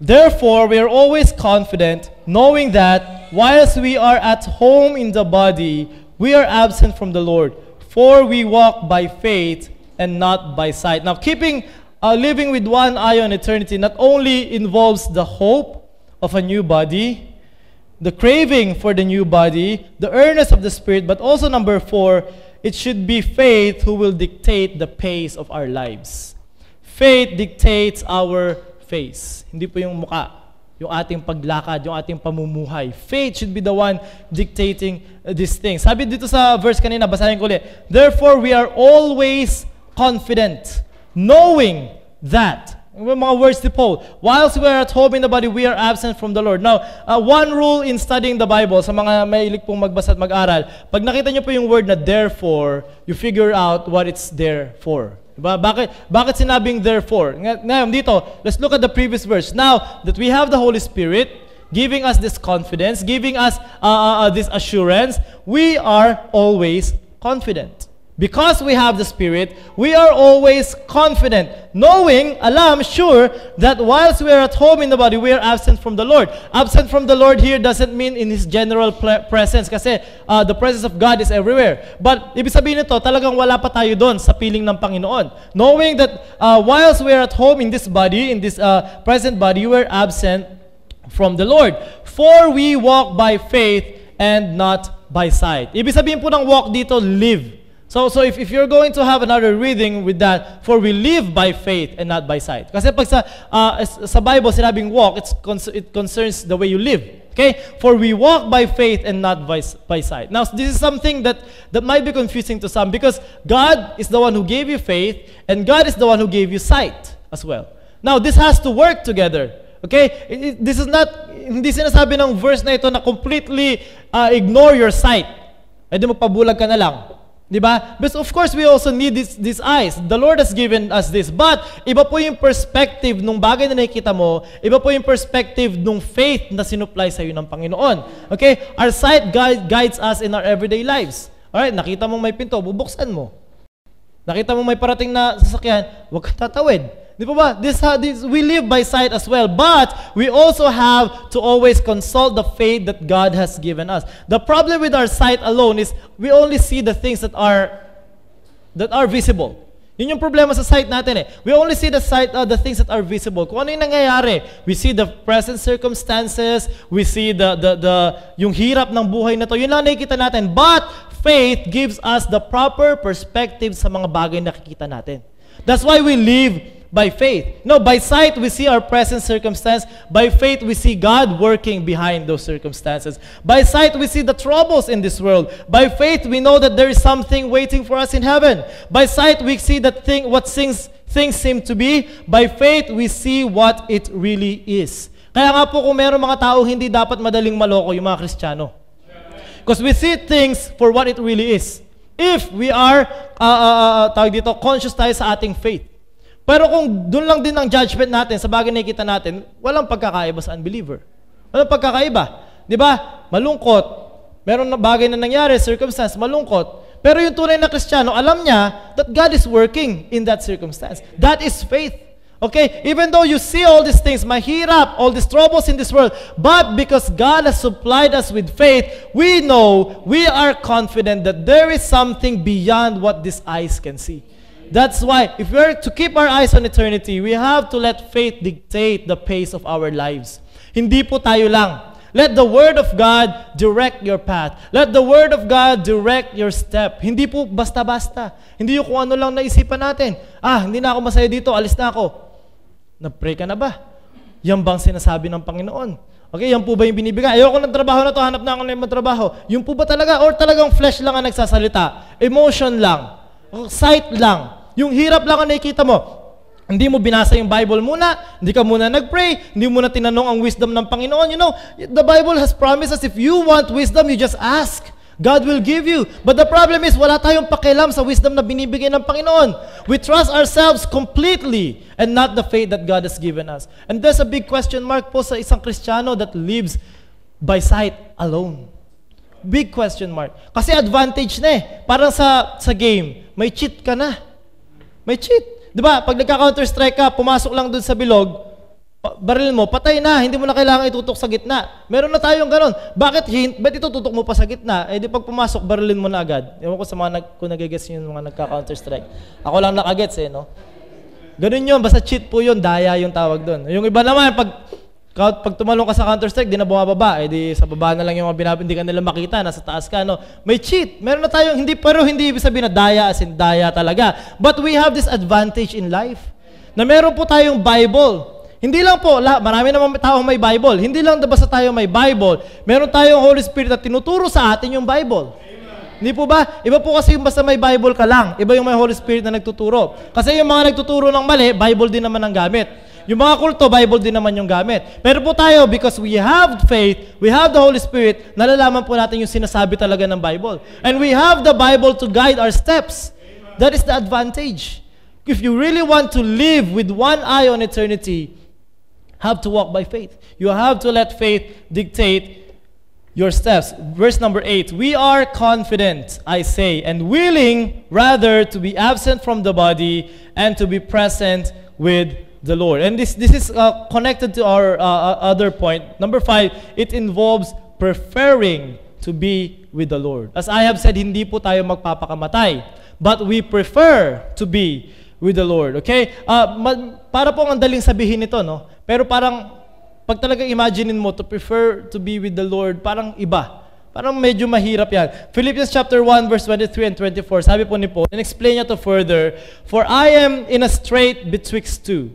Speaker 1: Therefore, we are always confident, knowing that whilst we are at home in the body, we are absent from the Lord. For we walk by faith and not by sight. Now, keeping uh, living with one eye on eternity not only involves the hope of a new body, the craving for the new body, the earnest of the Spirit, but also number four, it should be faith who will dictate the pace of our lives. Faith dictates our face. Hindi po yung muka. Yung ating paglakad, yung ating pamumuhay. Faith should be the one dictating uh, these things. Sabi dito sa verse kanina, basahin ko ulit. Therefore, we are always confident, knowing that mga words ni Paul. Whilst we are at home in the body, we are absent from the Lord. Now, uh, one rule in studying the Bible, sa mga mahilig pong magbasa at mag-aral, pag nakita nyo po yung word na therefore, you figure out what it's there for. Diba? Bakit, bakit sinabing therefore? Nga- Ngayon, dito, let's look at the previous verse. Now, that we have the Holy Spirit, giving us this confidence, giving us uh, uh, uh, this assurance, we are always confident. Because we have the Spirit, we are always confident, knowing, alam, sure, that whilst we are at home in the body, we are absent from the Lord. Absent from the Lord here doesn't mean in His general presence kasi uh, the presence of God is everywhere. But ibig sabihin nito, talagang wala pa tayo doon sa piling ng Panginoon. Knowing that uh, whilst we are at home in this body, in this uh, present body, we are absent from the Lord. For we walk by faith and not by sight. Ibig sabihin po ng walk dito, live. So, so if, if you're going to have another reading with that, for we live by faith and not by sight. Kasi pag sa, uh, sa Bible, sinabing walk, it's, it concerns the way you live. Okay? For we walk by faith and not by, by sight. Now, this is something that, that might be confusing to some because God is the one who gave you faith and God is the one who gave you sight as well. Now, this has to work together. Okay? It, it, this is not, hindi sinasabi ng verse na ito na completely uh, ignore your sight. E di magpabulag ka na lang. Di ba? But of course, we also need this, these eyes. The Lord has given us this. But, iba po yung perspective nung bagay na nakikita mo, iba po yung perspective nung faith na sinupply sa iyo ng Panginoon. Okay? Our sight guide, guides us in our everyday lives. Alright, nakita mo may pinto, bubuksan mo. Nakita mo may parating na sasakyan, huwag kang tatawid. Di ba ba? This, this, we live by sight as well. But we also have to always consult the faith that God has given us. The problem with our sight alone is we only see the things that are that are visible. Yun yung problema sa sight natin eh. We only see the sight, uh, the things that are visible. Kung ano yung nangyayari, we see the present circumstances, we see the, the, the, yung hirap ng buhay na to. Yun lang nakikita natin. But faith gives us the proper perspective sa mga bagay na nakikita natin. That's why we live by faith. No, by sight we see our present circumstance. By faith we see God working behind those circumstances. By sight we see the troubles in this world. By faith we know that there is something waiting for us in heaven. By sight we see that thing what things things seem to be. By faith we see what it really is. Kaya nga po kung meron mga tao hindi dapat madaling maloko yung mga Kristiyano. Because we see things for what it really is. If we are, uh, uh, uh, tawag dito, conscious tayo sa ating faith. Pero kung doon lang din ang judgment natin sa bagay na nakikita natin, walang pagkakaiba sa unbeliever. Walang pagkakaiba. Di ba? Malungkot. Meron na bagay na nangyari, circumstance, malungkot. Pero yung tunay na Kristiyano, alam niya that God is working in that circumstance. That is faith. Okay? Even though you see all these things, mahirap, all these troubles in this world, but because God has supplied us with faith, we know, we are confident that there is something beyond what these eyes can see. That's why, if we're to keep our eyes on eternity, we have to let faith dictate the pace of our lives. Hindi po tayo lang. Let the Word of God direct your path. Let the Word of God direct your step. Hindi po basta-basta. Hindi yung kung ano lang naisipan natin. Ah, hindi na ako masaya dito, alis na ako. Nag-pray ka na ba? Yan bang sinasabi ng Panginoon? Okay, yan po ba yung binibigay? Ayoko ng trabaho na to, hanap na ako ng trabaho. Yung po ba talaga? Or talagang flesh lang ang nagsasalita? Emotion lang? Sight lang? Yung hirap lang ang nakikita mo. Hindi mo binasa yung Bible muna, hindi ka muna nag-pray, hindi mo na tinanong ang wisdom ng Panginoon. You know, the Bible has promised us if you want wisdom, you just ask. God will give you. But the problem is, wala tayong pakialam sa wisdom na binibigay ng Panginoon. We trust ourselves completely and not the faith that God has given us. And there's a big question mark po sa isang Kristiyano that lives by sight alone. Big question mark. Kasi advantage na eh. Parang sa, sa game, may cheat ka na. May cheat. Di ba? Pag nagka-counter strike ka, pumasok lang dun sa bilog, baril mo, patay na, hindi mo na kailangan itutok sa gitna. Meron na tayong ganon. Bakit, hint, ba't itututok mo pa sa gitna? Eh di pag pumasok, barilin mo na agad. Ewan ko sa mga nag, kung nagigets yung mga nagka-counter strike. Ako lang nakagets eh, no? Ganun yun, basta cheat po yun, daya yung tawag doon. Yung iba naman, pag pag tumalong ka sa Counter-Strike, di na bumababa. Eh, di sa baba na lang yung mga binab, hindi ka nila makita, nasa taas ka, no? May cheat. Meron na tayong, hindi, pero hindi ibig sabihin na daya as in daya talaga. But we have this advantage in life. Na meron po tayong Bible. Hindi lang po, lahat, marami naman tao may Bible. Hindi lang basta tayo may Bible. Meron tayong Holy Spirit na tinuturo sa atin yung Bible. Hindi po ba? Iba po kasi yung basta may Bible ka lang. Iba yung may Holy Spirit na nagtuturo. Kasi yung mga nagtuturo ng mali, Bible din naman ang gamit. Yung mga kulto, Bible din naman yung gamit. Pero po tayo, because we have faith, we have the Holy Spirit, nalalaman po natin yung sinasabi talaga ng Bible. And we have the Bible to guide our steps. That is the advantage. If you really want to live with one eye on eternity, have to walk by faith. You have to let faith dictate your steps. Verse number 8 We are confident, I say, and willing rather to be absent from the body and to be present with the Lord. And this, this is uh, connected to our uh, uh, other point. Number 5, it involves preferring to be with the Lord. As I have said, hindi po tayo magpapakamatay, but we prefer to be with the Lord. Okay? Uh, para po ang daling sabihin nito, no? Pero parang pag talaga imaginein mo to prefer to be with the Lord, parang iba. Parang medyo mahirap yan. Philippians chapter 1 verse 23 and 24, sabi po ni Paul, and explain niya to further, For I am in a strait betwixt two,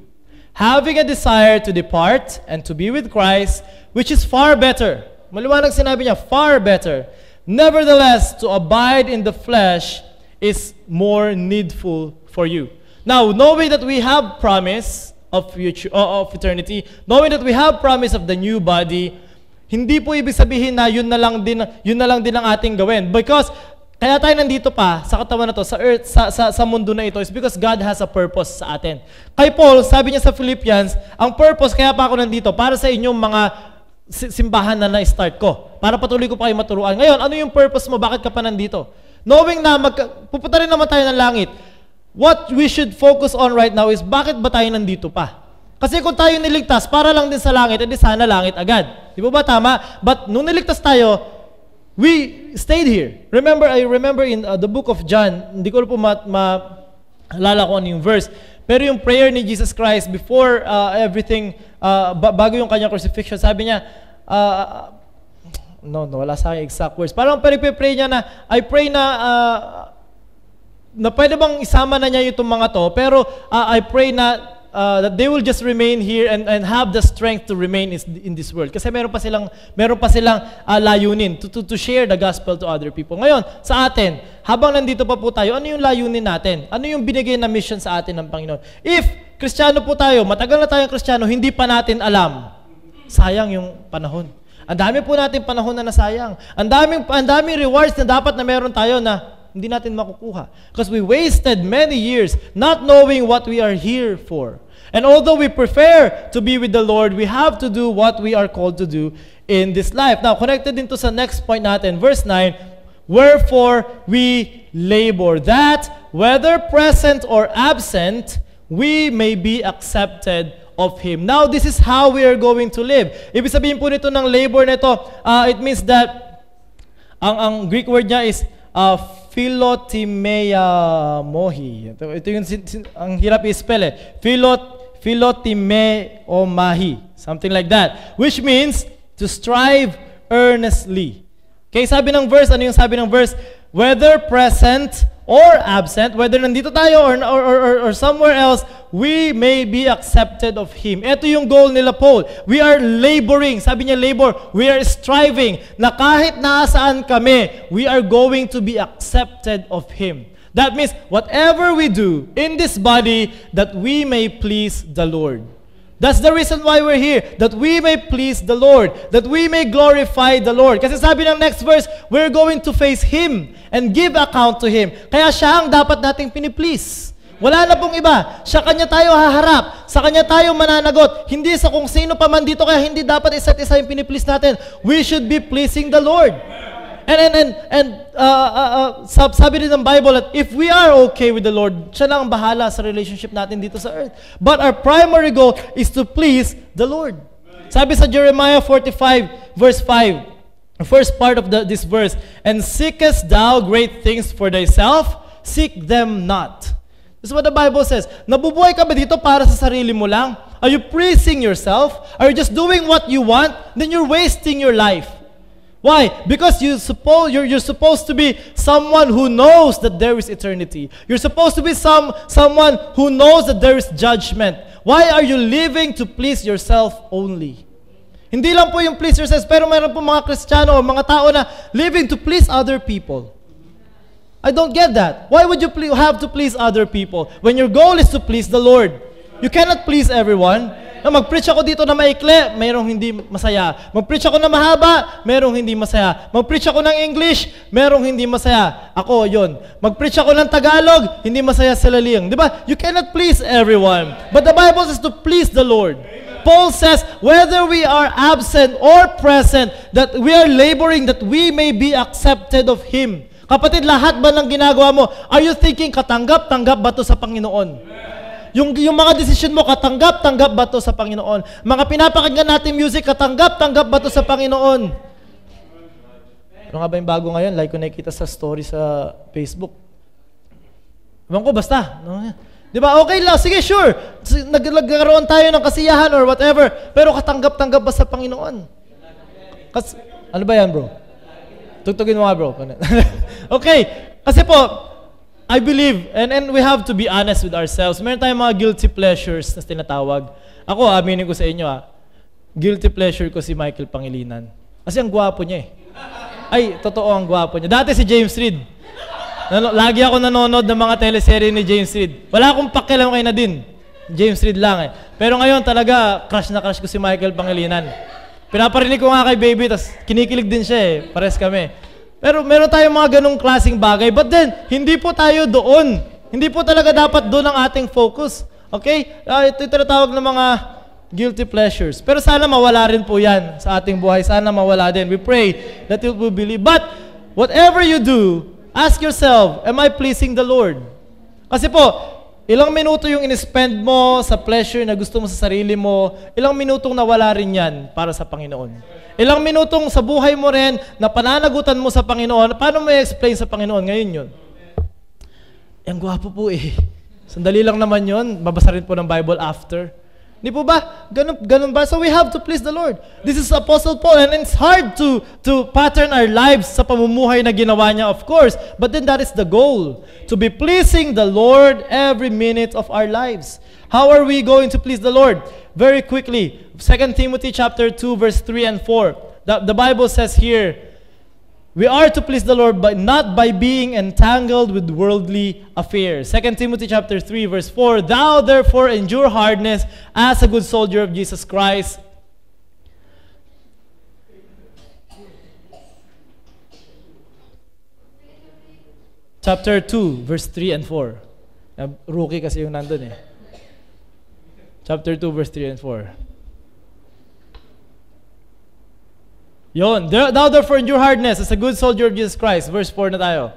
Speaker 1: having a desire to depart and to be with Christ, which is far better. Maliwanag sinabi niya, far better. Nevertheless, to abide in the flesh is more needful for you. Now, knowing that we have promise, of future uh, of eternity, knowing that we have promise of the new body, hindi po ibig sabihin na yun na lang din yun na lang din ang ating gawin because kaya tayo nandito pa sa katawan na to, sa earth, sa, sa, sa mundo na ito is because God has a purpose sa atin. Kay Paul, sabi niya sa Philippians, ang purpose kaya pa ako nandito para sa inyong mga simbahan na na-start ko. Para patuloy ko pa kayo maturuan. Ngayon, ano yung purpose mo? Bakit ka pa nandito? Knowing na mag, pupunta rin naman tayo ng langit. What we should focus on right now is bakit ba tayo nandito pa? Kasi kung tayo niligtas, para lang din sa langit, edi sana langit agad. Di ba ba tama? But nung niligtas tayo, we stayed here. Remember, I remember in uh, the book of John, hindi ko po ma, ma alala ko ano yung verse, pero yung prayer ni Jesus Christ before uh, everything, uh, bago yung kanyang crucifixion, sabi niya, uh, no, no, wala sa exact words. Parang pray niya na, I pray na, uh, na pwede bang isama na niya itong mga to, pero uh, I pray na uh, that they will just remain here and, and have the strength to remain is, in this world. Kasi meron pa silang, meron pa silang uh, layunin to, to, to share the gospel to other people. Ngayon, sa atin, habang nandito pa po tayo, ano yung layunin natin? Ano yung binigay na mission sa atin ng Panginoon? If Kristiyano po tayo, matagal na tayong Kristiyano, hindi pa natin alam, sayang yung panahon. Ang dami po natin panahon na nasayang. Ang daming, ang daming rewards na dapat na meron tayo na hindi natin makukuha. Because we wasted many years not knowing what we are here for. And although we prefer to be with the Lord, we have to do what we are called to do in this life. Now, connected into sa next point natin, verse 9, Wherefore we labor, that whether present or absent, we may be accepted of Him. Now, this is how we are going to live. Ibig sabihin po nito ng labor nito, uh, it means that ang, ang Greek word niya is uh, Philotimea mohi. Ito, ito yung ang hirap i-spell eh. Philot, Philotimeomahi. Something like that. Which means to strive earnestly. Okay, sabi ng verse, ano yung sabi ng verse? Whether present or absent, whether nandito tayo or, or, or, or somewhere else, we may be accepted of Him. Ito yung goal nila Paul. We are laboring. Sabi niya labor. We are striving na kahit nasaan kami, we are going to be accepted of Him. That means whatever we do in this body, that we may please the Lord. That's the reason why we're here, that we may please the Lord, that we may glorify the Lord. Kasi sabi ng next verse, we're going to face Him and give account to Him. Kaya siya ang dapat nating piniplease. Wala na pong iba. Sa Kanya tayo haharap. Sa Kanya tayo mananagot. Hindi sa kung sino pa man dito, kaya hindi dapat isa't isa yung piniplease natin. We should be pleasing the Lord. And, and, and, and uh, uh, uh, sabi din ng Bible that if we are okay with the Lord, siya lang ang bahala sa relationship natin dito sa earth. But our primary goal is to please the Lord. Sabi sa Jeremiah 45 verse 5, the first part of the, this verse, And seekest thou great things for thyself? Seek them not. This is what the Bible says. Nabubuhay ka ba dito para sa sarili mo lang? Are you pleasing yourself? Are you just doing what you want? Then you're wasting your life. Why? Because you suppose you're, you're supposed to be someone who knows that there is eternity. You're supposed to be some someone who knows that there is judgment. Why are you living to please yourself only? Hindi lang po yung please yourself, pero mayroon po mga Kristiyano o mga tao na living to please other people. I don't get that. Why would you have to please other people when your goal is to please the Lord? You cannot please everyone. Na mag-preach ako dito na maikli, mayroong hindi masaya. Mag-preach ako na mahaba, mayroong hindi masaya. Mag-preach ako ng English, mayroong hindi masaya. Ako, yon. Mag-preach ako ng Tagalog, hindi masaya sila liyang. Di ba? You cannot please everyone. But the Bible says to please the Lord. Paul says, whether we are absent or present, that we are laboring that we may be accepted of Him. Kapatid, lahat ba ng ginagawa mo, are you thinking katanggap-tanggap ba to sa Panginoon? Yung, yung mga decision mo, katanggap-tanggap ba to sa Panginoon? Mga pinapakinggan natin music, katanggap-tanggap ba to sa Panginoon? Ano nga ba yung bago ngayon? Like ko nakikita sa story sa Facebook. Ewan ko, basta. No? Di ba? Okay lang. Sige, sure. Nag nagkaroon tayo ng kasiyahan or whatever. Pero katanggap-tanggap ba sa Panginoon? Kas ano ba yan, bro? Tugtugin mo nga, bro. okay. Kasi po, I believe, and, and we have to be honest with ourselves. Meron tayong mga guilty pleasures na tinatawag. Ako, aminin ko sa inyo, ah, guilty pleasure ko si Michael Pangilinan. Kasi ang gwapo niya eh. Ay, totoo ang gwapo niya. Dati si James Reed. Lagi ako nanonood ng mga teleserye ni James Reed. Wala akong pakialam kay Nadine. James Reed lang eh. Pero ngayon talaga, crush na crush ko si Michael Pangilinan. Pinaparinig ko nga kay baby, tas kinikilig din siya eh. Pares kami. Pero meron tayong mga ganong klaseng bagay. But then, hindi po tayo doon. Hindi po talaga dapat doon ang ating focus. Okay? Uh, ito tinatawag ng mga guilty pleasures. Pero sana mawala rin po yan sa ating buhay. Sana mawala din. We pray that it will believe. But, whatever you do, Ask yourself, am I pleasing the Lord? Kasi po, ilang minuto yung in-spend mo sa pleasure na gusto mo sa sarili mo, ilang minutong nawala rin yan para sa Panginoon. Ilang minutong sa buhay mo rin na pananagutan mo sa Panginoon, paano mo i-explain sa Panginoon ngayon yun? Ang gwapo po eh. Sandali lang naman yun. Babasa rin po ng Bible after. Di po ba? Ganun, ganun ba? So we have to please the Lord. This is Apostle Paul and it's hard to, to pattern our lives sa pamumuhay na ginawa niya, of course. But then that is the goal. To be pleasing the Lord every minute of our lives. How are we going to please the Lord? Very quickly, 2 Timothy chapter 2 verse 3 and 4. The, the Bible says here, We are to please the Lord, but not by being entangled with worldly affairs. 2 Timothy chapter 3, verse 4. Thou therefore endure hardness as a good soldier of Jesus Christ. Chapter 2, verse 3 and 4. Rookie kasi yung nandun eh. Chapter 2, verse 3 and 4. Yon. Thou therefore endure hardness as a good soldier of Jesus Christ. Verse 4 na tayo.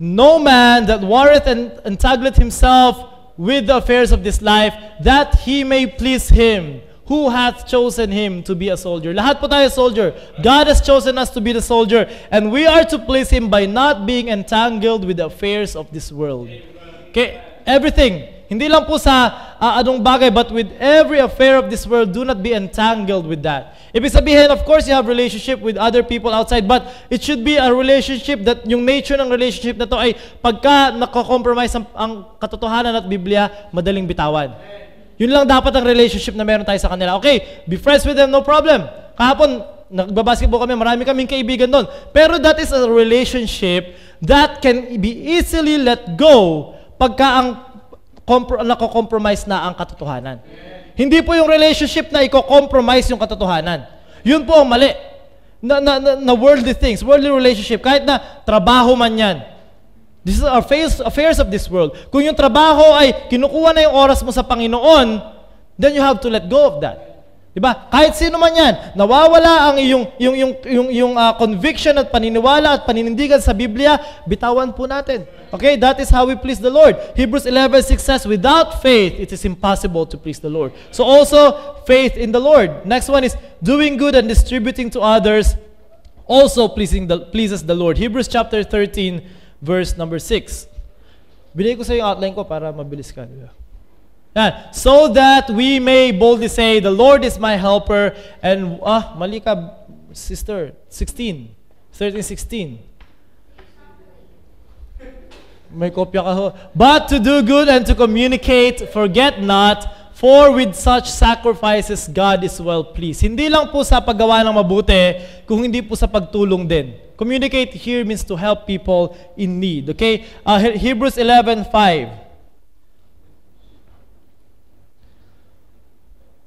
Speaker 1: No man that warreth and entangleth himself with the affairs of this life, that he may please him who hath chosen him to be a soldier. Lahat po tayo soldier. God has chosen us to be the soldier. And we are to please him by not being entangled with the affairs of this world. Okay? Everything. Hindi lang po sa uh, anong bagay, but with every affair of this world, do not be entangled with that. Ibig sabihin, of course, you have relationship with other people outside, but it should be a relationship that yung nature ng relationship na to ay pagka nakakompromise ang, ang katotohanan at Biblia, madaling bitawan. Yun lang dapat ang relationship na meron tayo sa kanila. Okay, be friends with them, no problem. Kahapon, nagbabasketball kami, marami kaming kaibigan doon. Pero that is a relationship that can be easily let go pagka ang compro- nako-compromise na ang katotohanan. Hindi po yung relationship na i-compromise yung katotohanan. Yun po ang mali. Na, na, na, na worldly things, worldly relationship, kahit na trabaho man yan. This is our affairs, affairs of this world. Kung yung trabaho ay kinukuha na yung oras mo sa Panginoon, then you have to let go of that. 'Di ba? Kahit sino man 'yan, nawawala ang iyong yung yung yung yung uh, conviction at paniniwala at paninindigan sa Biblia, bitawan po natin. Okay? That is how we please the Lord. Hebrews 11:6 says, "Without faith, it is impossible to please the Lord." So also faith in the Lord. Next one is doing good and distributing to others also pleasing the pleases the Lord. Hebrews chapter 13 verse number 6. Binigay ko sa yung outline ko para mabilis ka. Diba? Yan. So that we may boldly say, The Lord is my helper. And, ah, mali ka, sister. 16. 13, 16. May kopya ka ho. But to do good and to communicate, forget not, for with such sacrifices, God is well pleased. Hindi lang po sa paggawa ng mabuti, kung hindi po sa pagtulong din. Communicate here means to help people in need. Okay? Uh, Hebrews 11:5.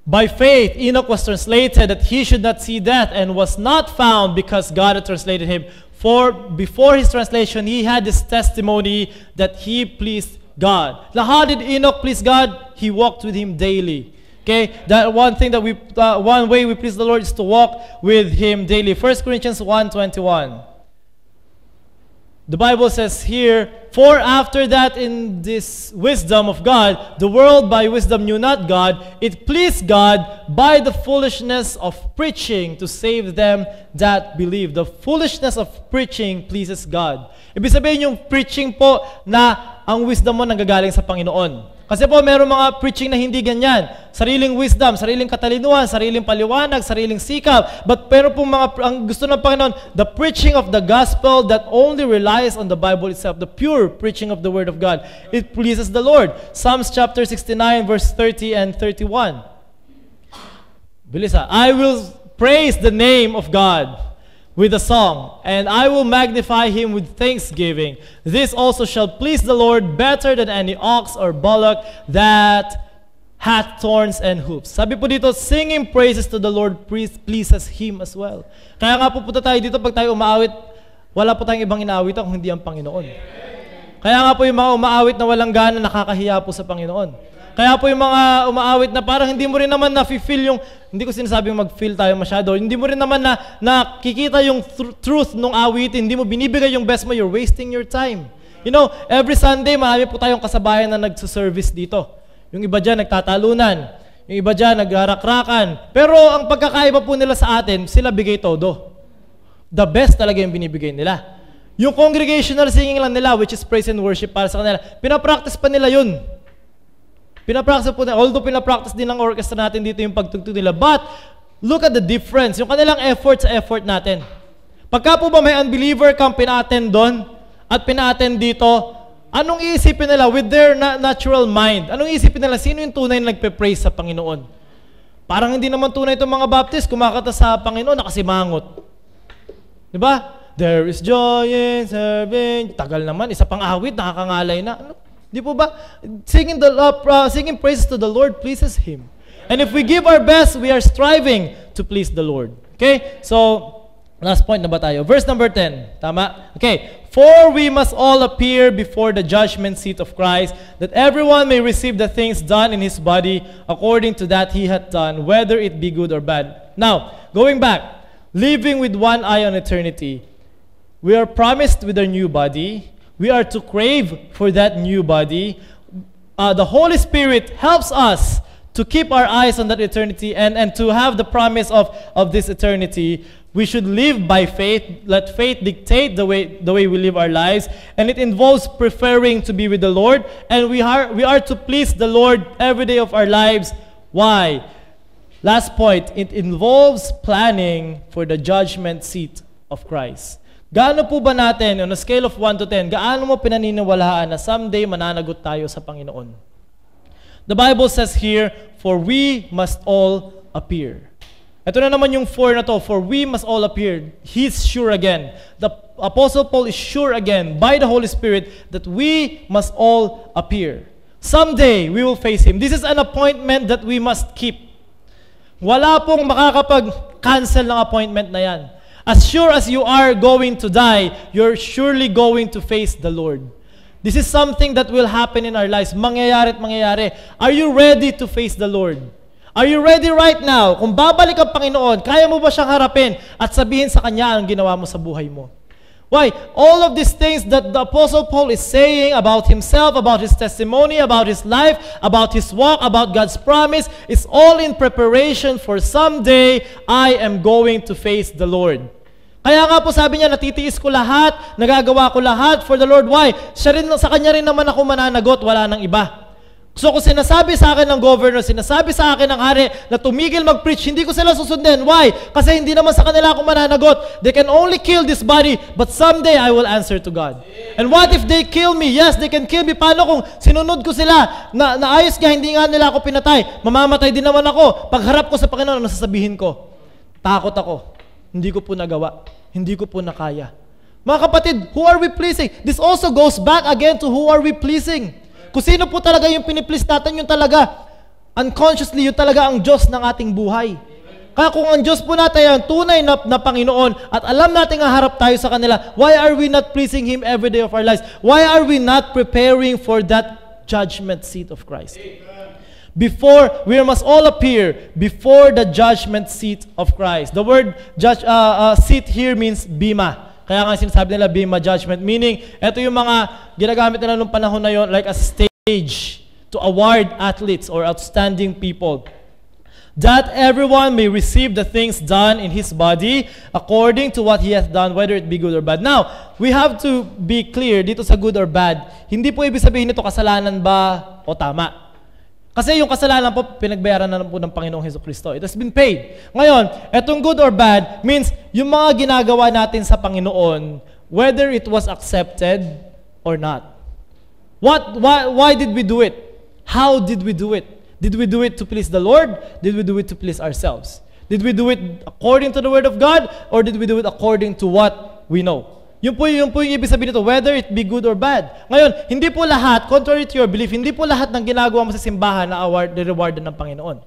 Speaker 1: By faith, Enoch was translated that he should not see death and was not found because God had translated him. For before his translation, he had this testimony that he pleased God. Now, how did Enoch please God? He walked with him daily. Okay, that one thing that we, uh, one way we please the Lord is to walk with Him daily. 1 Corinthians 1.21. The Bible says here, For after that in this wisdom of God, the world by wisdom knew not God, it pleased God by the foolishness of preaching to save them that believe. The foolishness of preaching pleases God. Ibig sabihin yung preaching po na ang wisdom mo nanggagaling sa Panginoon. Kasi po meron mga preaching na hindi ganyan. Sariling wisdom, sariling katalinuhan, sariling paliwanag, sariling sikap. But pero po mga ang gusto ng Panginoon, the preaching of the gospel that only relies on the Bible itself, the pure preaching of the word of God. It pleases the Lord. Psalms chapter 69 verse 30 and 31. Bilis ha. I will praise the name of God with a song, and I will magnify him with thanksgiving. This also shall please the Lord better than any ox or bullock that hath thorns and hoops. Sabi po dito, singing praises to the Lord pleases Him as well. Kaya nga po punta tayo dito pag tayo umaawit, wala po tayong ibang inaawitan kung hindi ang Panginoon. Kaya nga po yung mga umaawit na walang gana, nakakahiya po sa Panginoon. Kaya po yung mga umaawit na parang hindi mo rin naman na-feel yung, hindi ko sinasabing mag-feel tayo masyado, hindi mo rin naman na nakikita yung tr- truth nung awitin, hindi mo binibigay yung best mo, you're wasting your time. You know, every Sunday, marami po tayong kasabayan na nagsuservice dito. Yung iba dyan, nagtatalunan. Yung iba dyan, nagrakrakan. Pero ang pagkakaiba po nila sa atin, sila bigay todo. The best talaga yung binibigay nila. Yung congregational singing lang nila, which is praise and worship para sa kanila, pinapractice pa nila yun. Pinapractice po nila, although pinapractice din ng orchestra natin dito yung pagtugtog nila. But, look at the difference. Yung kanilang effort sa effort natin. Pagka po ba may unbeliever kang pina-attend doon at pina-attend dito, anong iisipin nila with their na- natural mind? Anong iisipin nila? Sino yung tunay na nagpe-praise sa Panginoon? Parang hindi naman tunay itong mga Baptist, kumakata sa Panginoon, nakasimangot. Di ba? There is joy in serving. Tagal naman, isa pang awit, nakakangalay na. Ano? Di po ba? Singing, the, uh, singing praises to the Lord pleases Him. And if we give our best, we are striving to please the Lord. Okay? So, last point na ba tayo? Verse number 10. Tama? Okay. For we must all appear before the judgment seat of Christ, that everyone may receive the things done in his body according to that he hath done, whether it be good or bad. Now, going back, living with one eye on eternity, we are promised with our new body, we are to crave for that new body. Uh, the Holy Spirit helps us to keep our eyes on that eternity and, and to have the promise of, of this eternity. We should live by faith. Let faith dictate the way, the way we live our lives. And it involves preferring to be with the Lord. And we are, we are to please the Lord every day of our lives. Why? Last point, it involves planning for the judgment seat of Christ. Gaano po ba natin, on a scale of 1 to 10, gaano mo pinaniniwalaan na someday mananagot tayo sa Panginoon? The Bible says here, for we must all appear. Ito na naman yung 4 na to, for we must all appear. He's sure again. The Apostle Paul is sure again by the Holy Spirit that we must all appear. Someday, we will face Him. This is an appointment that we must keep. Wala pong makakapag-cancel ng appointment na yan. As sure as you are going to die, you're surely going to face the Lord. This is something that will happen in our lives. Mangyayari at mangyayari. Are you ready to face the Lord? Are you ready right now? Kung babalik ang Panginoon, kaya mo ba siyang harapin at sabihin sa Kanya ang ginawa mo sa buhay mo? Why? All of these things that the Apostle Paul is saying about himself, about his testimony, about his life, about his walk, about God's promise, is all in preparation for someday I am going to face the Lord. Kaya nga po sabi niya, natitiis ko lahat, nagagawa ko lahat for the Lord. Why? Siya rin, sa kanya rin naman ako mananagot, wala nang iba. So kung sinasabi sa akin ng governor, sinasabi sa akin ng hari na tumigil mag-preach, hindi ko sila susundin. Why? Kasi hindi naman sa kanila ako mananagot. They can only kill this body, but someday I will answer to God. And what if they kill me? Yes, they can kill me. Paano kung sinunod ko sila? Na, naayos nga, hindi nga nila ako pinatay. Mamamatay din naman ako. Pagharap ko sa Panginoon, ano sasabihin ko? Takot ako. Hindi ko po nagawa. Hindi ko po nakaya. Mga kapatid, who are we pleasing? This also goes back again to who are we pleasing. Kung sino po talaga yung piniplease natin, yung talaga, unconsciously, yung talaga ang Diyos ng ating buhay. Kaya kung ang Diyos po natin ang tunay na, na Panginoon at alam natin nga harap tayo sa kanila, why are we not pleasing Him every day of our lives? Why are we not preparing for that judgment seat of Christ? before we must all appear before the judgment seat of Christ. The word judge uh, uh, seat here means bima. Kaya nga sinasabi nila bima judgment meaning ito yung mga ginagamit nila nung panahon na yon like a stage to award athletes or outstanding people that everyone may receive the things done in his body according to what he hath done, whether it be good or bad. Now, we have to be clear dito sa good or bad. Hindi po ibig sabihin nito kasalanan ba o tama. Kasi yung kasalanan po, pinagbayaran na po ng Panginoong Heso Kristo. It has been paid. Ngayon, etong good or bad means yung mga ginagawa natin sa Panginoon, whether it was accepted or not. What, why, why did we do it? How did we do it? Did we do it to please the Lord? Did we do it to please ourselves? Did we do it according to the Word of God? Or did we do it according to what we know? Yun po, yun po yung ibig sabihin nito, whether it be good or bad. Ngayon, hindi po lahat, contrary to your belief, hindi po lahat ng ginagawa mo sa simbahan na award, re-rewardan ng Panginoon.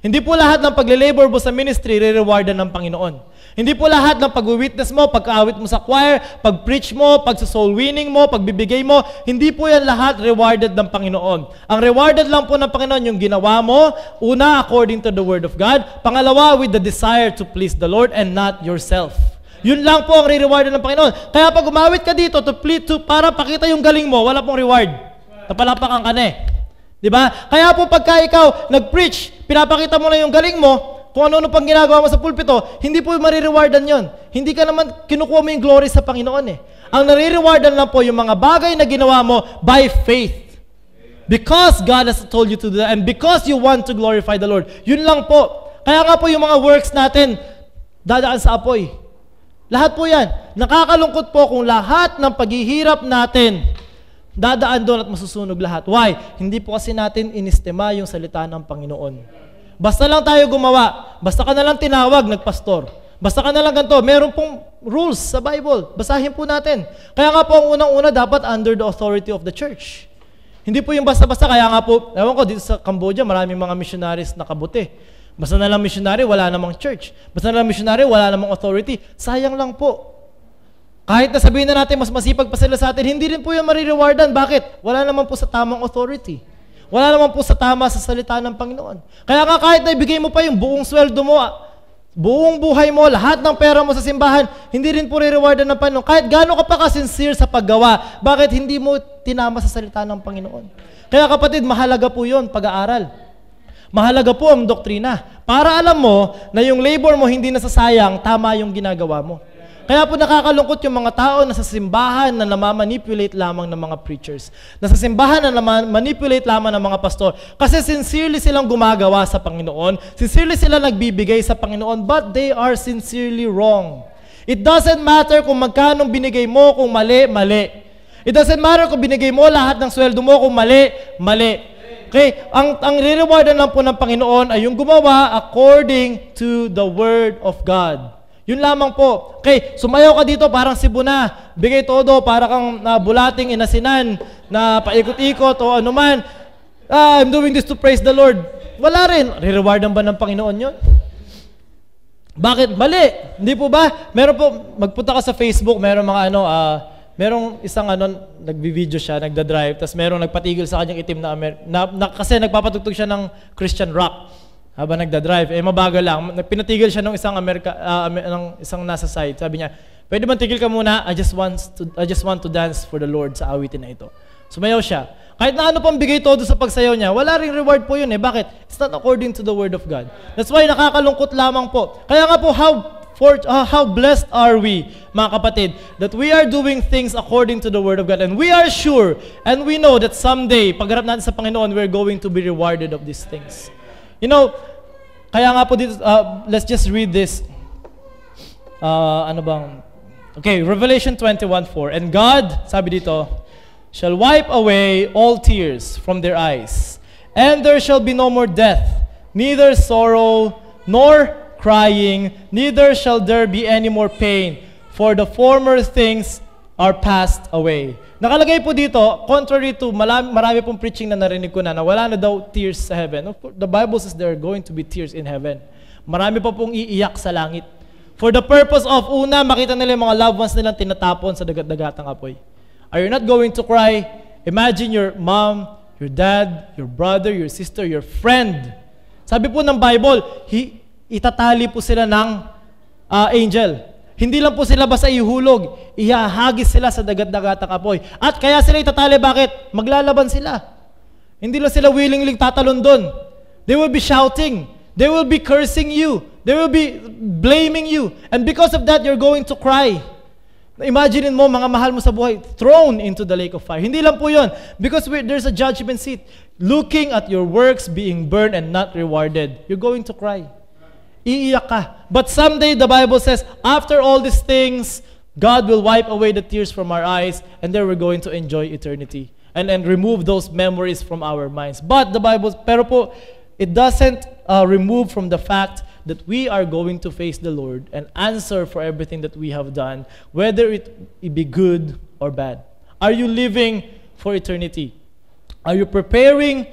Speaker 1: Hindi po lahat ng pagle-labor mo sa ministry, re-rewardan ng Panginoon. Hindi po lahat ng pag-witness mo, pag-awit mo sa choir, pag-preach mo, pag-soul winning mo, pagbibigay mo, hindi po yan lahat rewarded ng Panginoon. Ang rewarded lang po ng Panginoon yung ginawa mo, una, according to the Word of God, pangalawa, with the desire to please the Lord and not yourself. Yun lang po ang re-rewarded ng Panginoon. Kaya pag umawit ka dito to, plead, to para pakita yung galing mo, wala pong reward. Napalapakan ka na eh. Di ba? Kaya po pagka ikaw nag-preach, pinapakita mo na yung galing mo, kung ano-ano pang ginagawa mo sa pulpito, hindi po marirewardan yon. Hindi ka naman kinukuha mo yung glory sa Panginoon eh. Ang nare-rewardan lang po yung mga bagay na ginawa mo by faith. Because God has told you to do that and because you want to glorify the Lord. Yun lang po. Kaya nga po yung mga works natin, dadaan sa apoy. Lahat po yan. Nakakalungkot po kung lahat ng paghihirap natin, dadaan doon at masusunog lahat. Why? Hindi po kasi natin inistema yung salita ng Panginoon. Basta lang tayo gumawa. Basta ka na lang tinawag, nagpastor. Basta ka na lang ganito. Meron pong rules sa Bible. Basahin po natin. Kaya nga po ang unang-una dapat under the authority of the church. Hindi po yung basta-basta. Kaya nga po, ewan ko, dito sa Cambodia, maraming mga missionaries na kabuti. Basta na lang missionary, wala namang church. Basta na lang missionary, wala namang authority. Sayang lang po. Kahit na sabihin na natin mas masipag pa sila sa atin, hindi rin po yung marirewardan. Bakit? Wala naman po sa tamang authority. Wala naman po sa tama sa salita ng Panginoon. Kaya nga kahit na ibigay mo pa yung buong sweldo mo, buong buhay mo, lahat ng pera mo sa simbahan, hindi rin po re-rewardan ng Panginoon. Kahit gaano ka pa ka-sincere sa paggawa, bakit hindi mo tinama sa salita ng Panginoon? Kaya kapatid, mahalaga po yon pag-aaral. Mahalaga po ang doktrina. Para alam mo na yung labor mo hindi nasasayang, tama yung ginagawa mo. Kaya po nakakalungkot yung mga tao na sa simbahan na namamanipulate lamang ng mga preachers. Na sa simbahan na manipulate lamang ng mga pastor. Kasi sincerely silang gumagawa sa Panginoon. Sincerely sila nagbibigay sa Panginoon. But they are sincerely wrong. It doesn't matter kung magkano binigay mo, kung mali, mali. It doesn't matter kung binigay mo lahat ng sweldo mo, kung mali, mali. Okay, ang ang re-rewardan lang po ng Panginoon ay yung gumawa according to the word of God. Yun lamang po. Okay, sumayaw ka dito parang si Buna. Bigay todo para kang uh, bulating inasinan na paikot-ikot o anuman. Ah, I'm doing this to praise the Lord. Wala rin. Re-rewardan ba ng Panginoon yun? Bakit? Mali. Hindi po ba? Meron po, magpunta ka sa Facebook, meron mga ano, uh, merong isang ano, nagbi-video siya, nagda-drive, tapos merong nagpatigil sa kanyang itim na, Amer- na, na kasi nagpapatugtog siya ng Christian rock habang nagda-drive. Eh, mabagal lang. Pinatigil siya ng isang Amerika, uh, ng isang nasa side. Sabi niya, pwede bang tigil ka muna? I just want to, I just want to dance for the Lord sa awitin na ito. Sumayaw siya. Kahit na ano pang bigay todo sa pagsayaw niya, wala ring reward po yun eh. Bakit? It's not according to the word of God. That's why nakakalungkot lamang po. Kaya nga po, how for, uh, how blessed are we, mga kapatid, that we are doing things according to the Word of God. And we are sure, and we know that someday, pagharap natin sa Panginoon, we're going to be rewarded of these things. You know, kaya nga po dito, uh, let's just read this. Uh, ano bang? Okay, Revelation 21:4. And God, sabi dito, shall wipe away all tears from their eyes, and there shall be no more death, neither sorrow nor crying, neither shall there be any more pain, for the former things are passed away. Nakalagay po dito, contrary to marami, marami pong preaching na narinig ko na, na wala na daw tears sa heaven. Of the Bible says there are going to be tears in heaven. Marami pa pong iiyak sa langit. For the purpose of, una, makita nila yung mga loved ones nilang tinatapon sa dagat-dagatang apoy. Are you not going to cry? Imagine your mom your dad, your brother, your sister, your friend. Sabi po ng Bible, hi, itatali po sila ng ah, angel. Hindi lang po sila basta ihulog, ihahagis sila sa dagat-dagatang apoy. At kaya sila itatali, bakit? Maglalaban sila. Hindi lang sila willingly tatalon doon. They will be shouting. They will be cursing you. They will be blaming you. And because of that, you're going to cry. Imagine mo, mga mahal mo sa buhay, thrown into the lake of fire. Hindi lang po yun. Because there's a judgment seat. Looking at your works being burned and not rewarded, you're going to cry. Iiyak ka. But someday, the Bible says, after all these things, God will wipe away the tears from our eyes, and then we're going to enjoy eternity. And, and remove those memories from our minds. But the Bible, pero po, it doesn't uh, remove from the fact that we are going to face the Lord and answer for everything that we have done, whether it, it be good or bad. Are you living for eternity? Are you preparing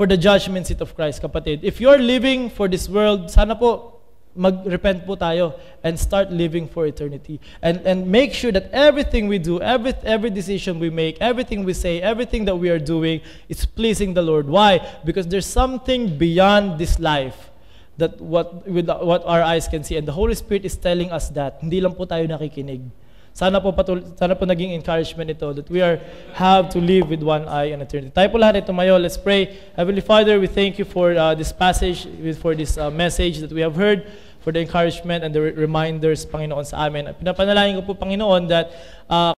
Speaker 1: for the judgment seat of Christ, kapatid? If you're living for this world, sana po mag-repent po tayo and start living for eternity. And, and make sure that everything we do, every, every decision we make, everything we say, everything that we are doing is pleasing the Lord. Why? Because there's something beyond this life that what, with, what our eyes can see. And the Holy Spirit is telling us that. Hindi lang po tayo nakikinig. Sana po, patul- sana po naging encouragement ito that we are have to live with one eye on eternity. Tayo po lahat ito mayo. Let's pray. Heavenly Father, we thank you for uh, this passage, for this uh, message that we have heard, for the encouragement and the re- reminders, Panginoon, sa amin. Pinapanalangin ko po, Panginoon, that uh,